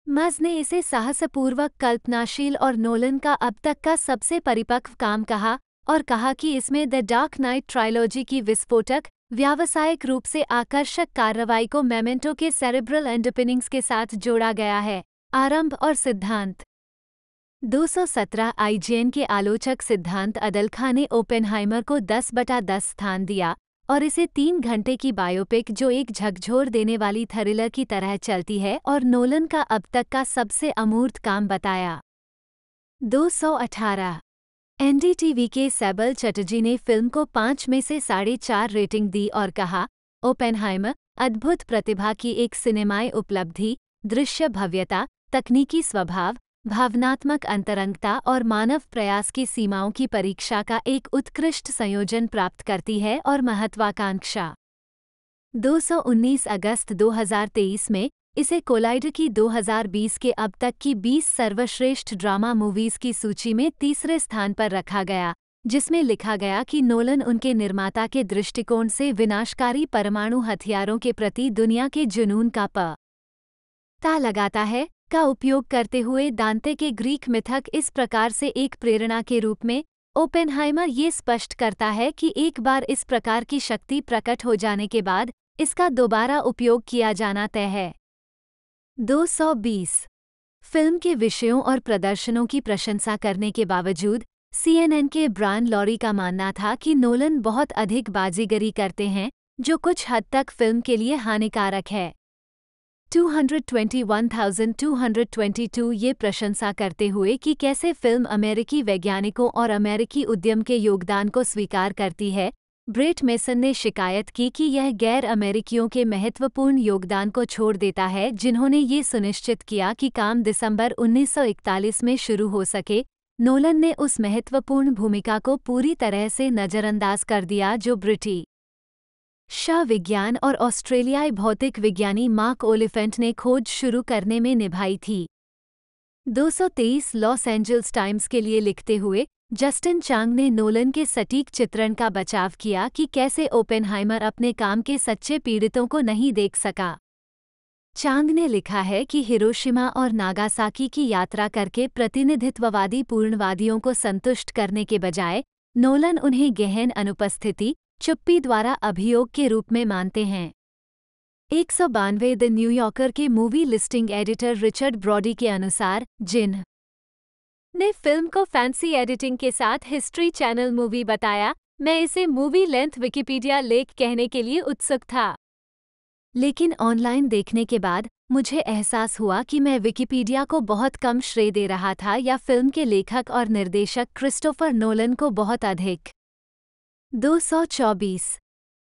मज ने इसे साहसपूर्वक, कल्पनाशील और नोलन का अब तक का सबसे परिपक्व काम कहा और कहा कि इसमें द डार्क नाइट ट्रायोलॉजी की विस्फोटक व्यावसायिक रूप से आकर्षक कार्रवाई को मेमेंटो के सेरेब्रल एंडपिनिंग्स के साथ जोड़ा गया है। आरंभ और सिद्धांत। 217 आईजीएन के आलोचक सिद्धांत अदलखा ने ओपेनहाइमर को 10 बटा 10 स्थान दिया और इसे तीन घंटे की बायोपिक जो एक झकझोर देने वाली थ्रिलर की तरह चलती है और नोलन का अब तक का सबसे अमूर्त काम बताया। 218 एनडीटीवी के सैबल चटर्जी ने फ़िल्म को पाँच में से साढ़े चार रेटिंग दी और कहा, ओपेनहाइमर, अद्भुत प्रतिभा की एक सिनेमाई उपलब्धि, दृश्य भव्यता, तकनीकी स्वभाव, भावनात्मक अंतरंगता और मानव प्रयास की सीमाओं की परीक्षा का एक उत्कृष्ट संयोजन प्राप्त करती है और महत्वाकांक्षा। 219 अगस्त 2023 में इसे कोलाइडर की 2020 के अब तक की 20 सर्वश्रेष्ठ ड्रामा मूवीज़ की सूची में तीसरे स्थान पर रखा गया, जिसमें लिखा गया कि नोलन उनके निर्माता के दृष्टिकोण से विनाशकारी परमाणु हथियारों के प्रति दुनिया के जुनून का प ता लगाता है, का उपयोग करते हुए दांते के ग्रीक मिथक इस प्रकार से एक प्रेरणा के रूप में, ओपेनहाइमर ये स्पष्ट करता है कि एक बार इस प्रकार की शक्ति प्रकट हो जाने के बाद, इसका दोबारा उपयोग किया जाना तय है। 220 फ़िल्म के विषयों और प्रदर्शनों की प्रशंसा करने के बावजूद सीएनएन के ब्रान लॉरी का मानना था कि नोलन बहुत अधिक बाजीगरी करते हैं जो कुछ हद तक फ़िल्म के लिए हानिकारक है। 221,222 ये प्रशंसा करते हुए कि कैसे फ़िल्म अमेरिकी वैज्ञानिकों और अमेरिकी उद्यम के योगदान को स्वीकार करती है ब्रेट मेसन ने शिकायत की कि यह गैर अमेरिकियों के महत्वपूर्ण योगदान को छोड़ देता है, जिन्होंने ये सुनिश्चित किया कि काम दिसंबर 1941 में शुरू हो सके। नोलन ने उस महत्वपूर्ण भूमिका को पूरी तरह से नज़रअंदाज कर दिया, जो ब्रिटी शाह विज्ञान और ऑस्ट्रेलियाई भौतिक विज्ञानी मार्क ओलिफेंट ने खोज शुरू करने में निभाई थी। 223 लॉस एंजल्स टाइम्स के लिए लिखते हुए जस्टिन चांग ने नोलन के सटीक चित्रण का बचाव किया कि कैसे ओपेनहाइमर अपने काम के सच्चे पीड़ितों को नहीं देख सका। चांग ने लिखा है कि हिरोशिमा और नागासाकी की यात्रा करके प्रतिनिधित्ववादी पूर्णवादियों को संतुष्ट करने के बजाय, नोलन उन्हें गहन अनुपस्थिति, चुप्पी द्वारा अभियोग के रूप में मानते हैं। एक सौ बानवे द न्यूयॉर्कर के movie listing editor Richard Brody के अनुसार, जिन ने फ़िल्म को फैंसी एडिटिंग के साथ हिस्ट्री चैनल मूवी बताया। मैं इसे मूवी लेंथ विकिपीडिया लेख कहने के लिए उत्सुक था। लेकिन ऑनलाइन देखने के बाद मुझे एहसास हुआ कि मैं विकिपीडिया को बहुत कम श्रेय दे रहा था या फ़िल्म के लेखक और निर्देशक क्रिस्टोफर नोलन को बहुत अधिक। 224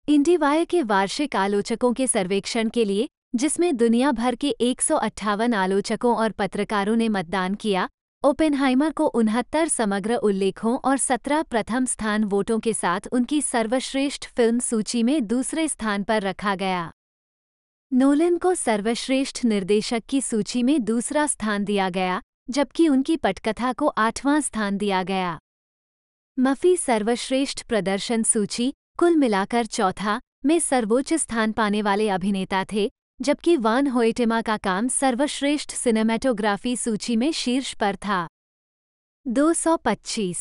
इंडिवायर के वार्षिक आलोचकों के सर्वेक्षण के लिए, जिसमें दुनिया भर के एक सौ अट्ठावन आलोचकों और पत्रकारों ने मतदान किया ओपेनहाइमर को उनहत्तर समग्र उल्लेखों और सत्रह प्रथम स्थान वोटों के साथ उनकी सर्वश्रेष्ठ फ़िल्म सूची में दूसरे स्थान पर रखा गया। नोलन को सर्वश्रेष्ठ निर्देशक की सूची में दूसरा स्थान दिया गया, जबकि उनकी पटकथा को आठवां स्थान दिया गया। मफी सर्वश्रेष्ठ प्रदर्शन सूची, कुल मिलाकर चौथा, में सर्वोच्च स्थान पाने वाले अभिनेता थे जबकि वान होएटेमा का काम सर्वश्रेष्ठ सिनेमेटोग्राफी सूची में शीर्ष पर था। 225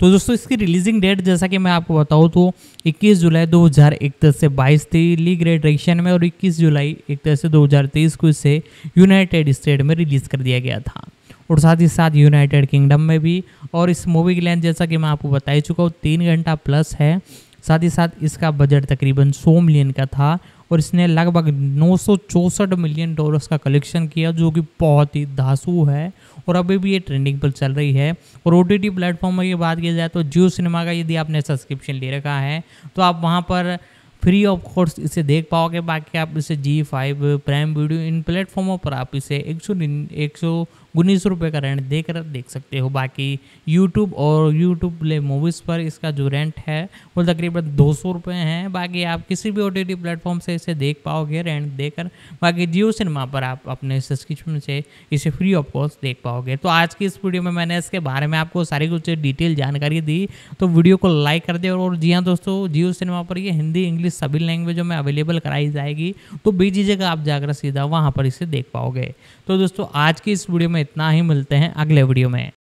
तो दोस्तों, इसकी रिलीजिंग डेट जैसा कि मैं आपको बताऊँ तो 21 जुलाई 2001 से 22 थी। ली ग्रेट रेक्शन में और 21 जुलाई एक से 2023 को इसे यूनाइटेड स्टेट में रिलीज़ कर दिया गया था। और साथ ही साथ यूनाइटेड किंगडम में भी और इस मूवी की लेंथ जैसा कि मैं आपको बता ही चुका हूँ, तीन घंटा प्लस है। साथ ही साथ इसका बजट तकरीबन सौ मिलियन का था और इसने लगभग नौ सौ चौंसठ मिलियन डॉलर्स का कलेक्शन किया, जो कि बहुत ही धासु है और अभी भी ये ट्रेंडिंग पर चल रही है। और ओ टी प्लेटफॉर्म में ये बात की जाए तो जियो सिनेमा का यदि आपने सब्सक्रिप्शन ले रखा है तो आप वहाँ पर फ्री ऑफ़ कोर्स इसे देख पाओगे। बाकी आप इसे जी फाइव प्राइम वीडियो इन प्लेटफॉर्मों पर आप इसे एक सौ एक सौ उन्नीस रुपये का रेंट देकर देख सकते हो। बाकी यूट्यूब और यूट्यूब प्ले मूवीज़ पर इसका जो रेंट है, वो तकरीबन दो सौ रुपये हैं। बाकी आप किसी भी ओ टी टी प्लेटफॉर्म से इसे देख पाओगे रेंट देकर। बाकी जियो सिनेमा पर आप अपने सब्सक्रिप्शन से इसे फ्री ऑफ़ कॉस्ट देख पाओगे। तो आज की इस वीडियो में मैंने इसके बारे में आपको सारी कुछ डिटेल जानकारी दी। तो वीडियो को लाइक कर दे और जी हाँ दोस्तों, जियो सिनेमा पर ये हिंदी इंग्लिश सभी लैंग्वेजों में अवेलेबल कराई जाएगी तो जगह आप जाकर सीधा वहाँ पर इसे देख पाओगे। तो दोस्तों, आज की इस वीडियो में इतना ही मिलते हैं अगले वीडियो में।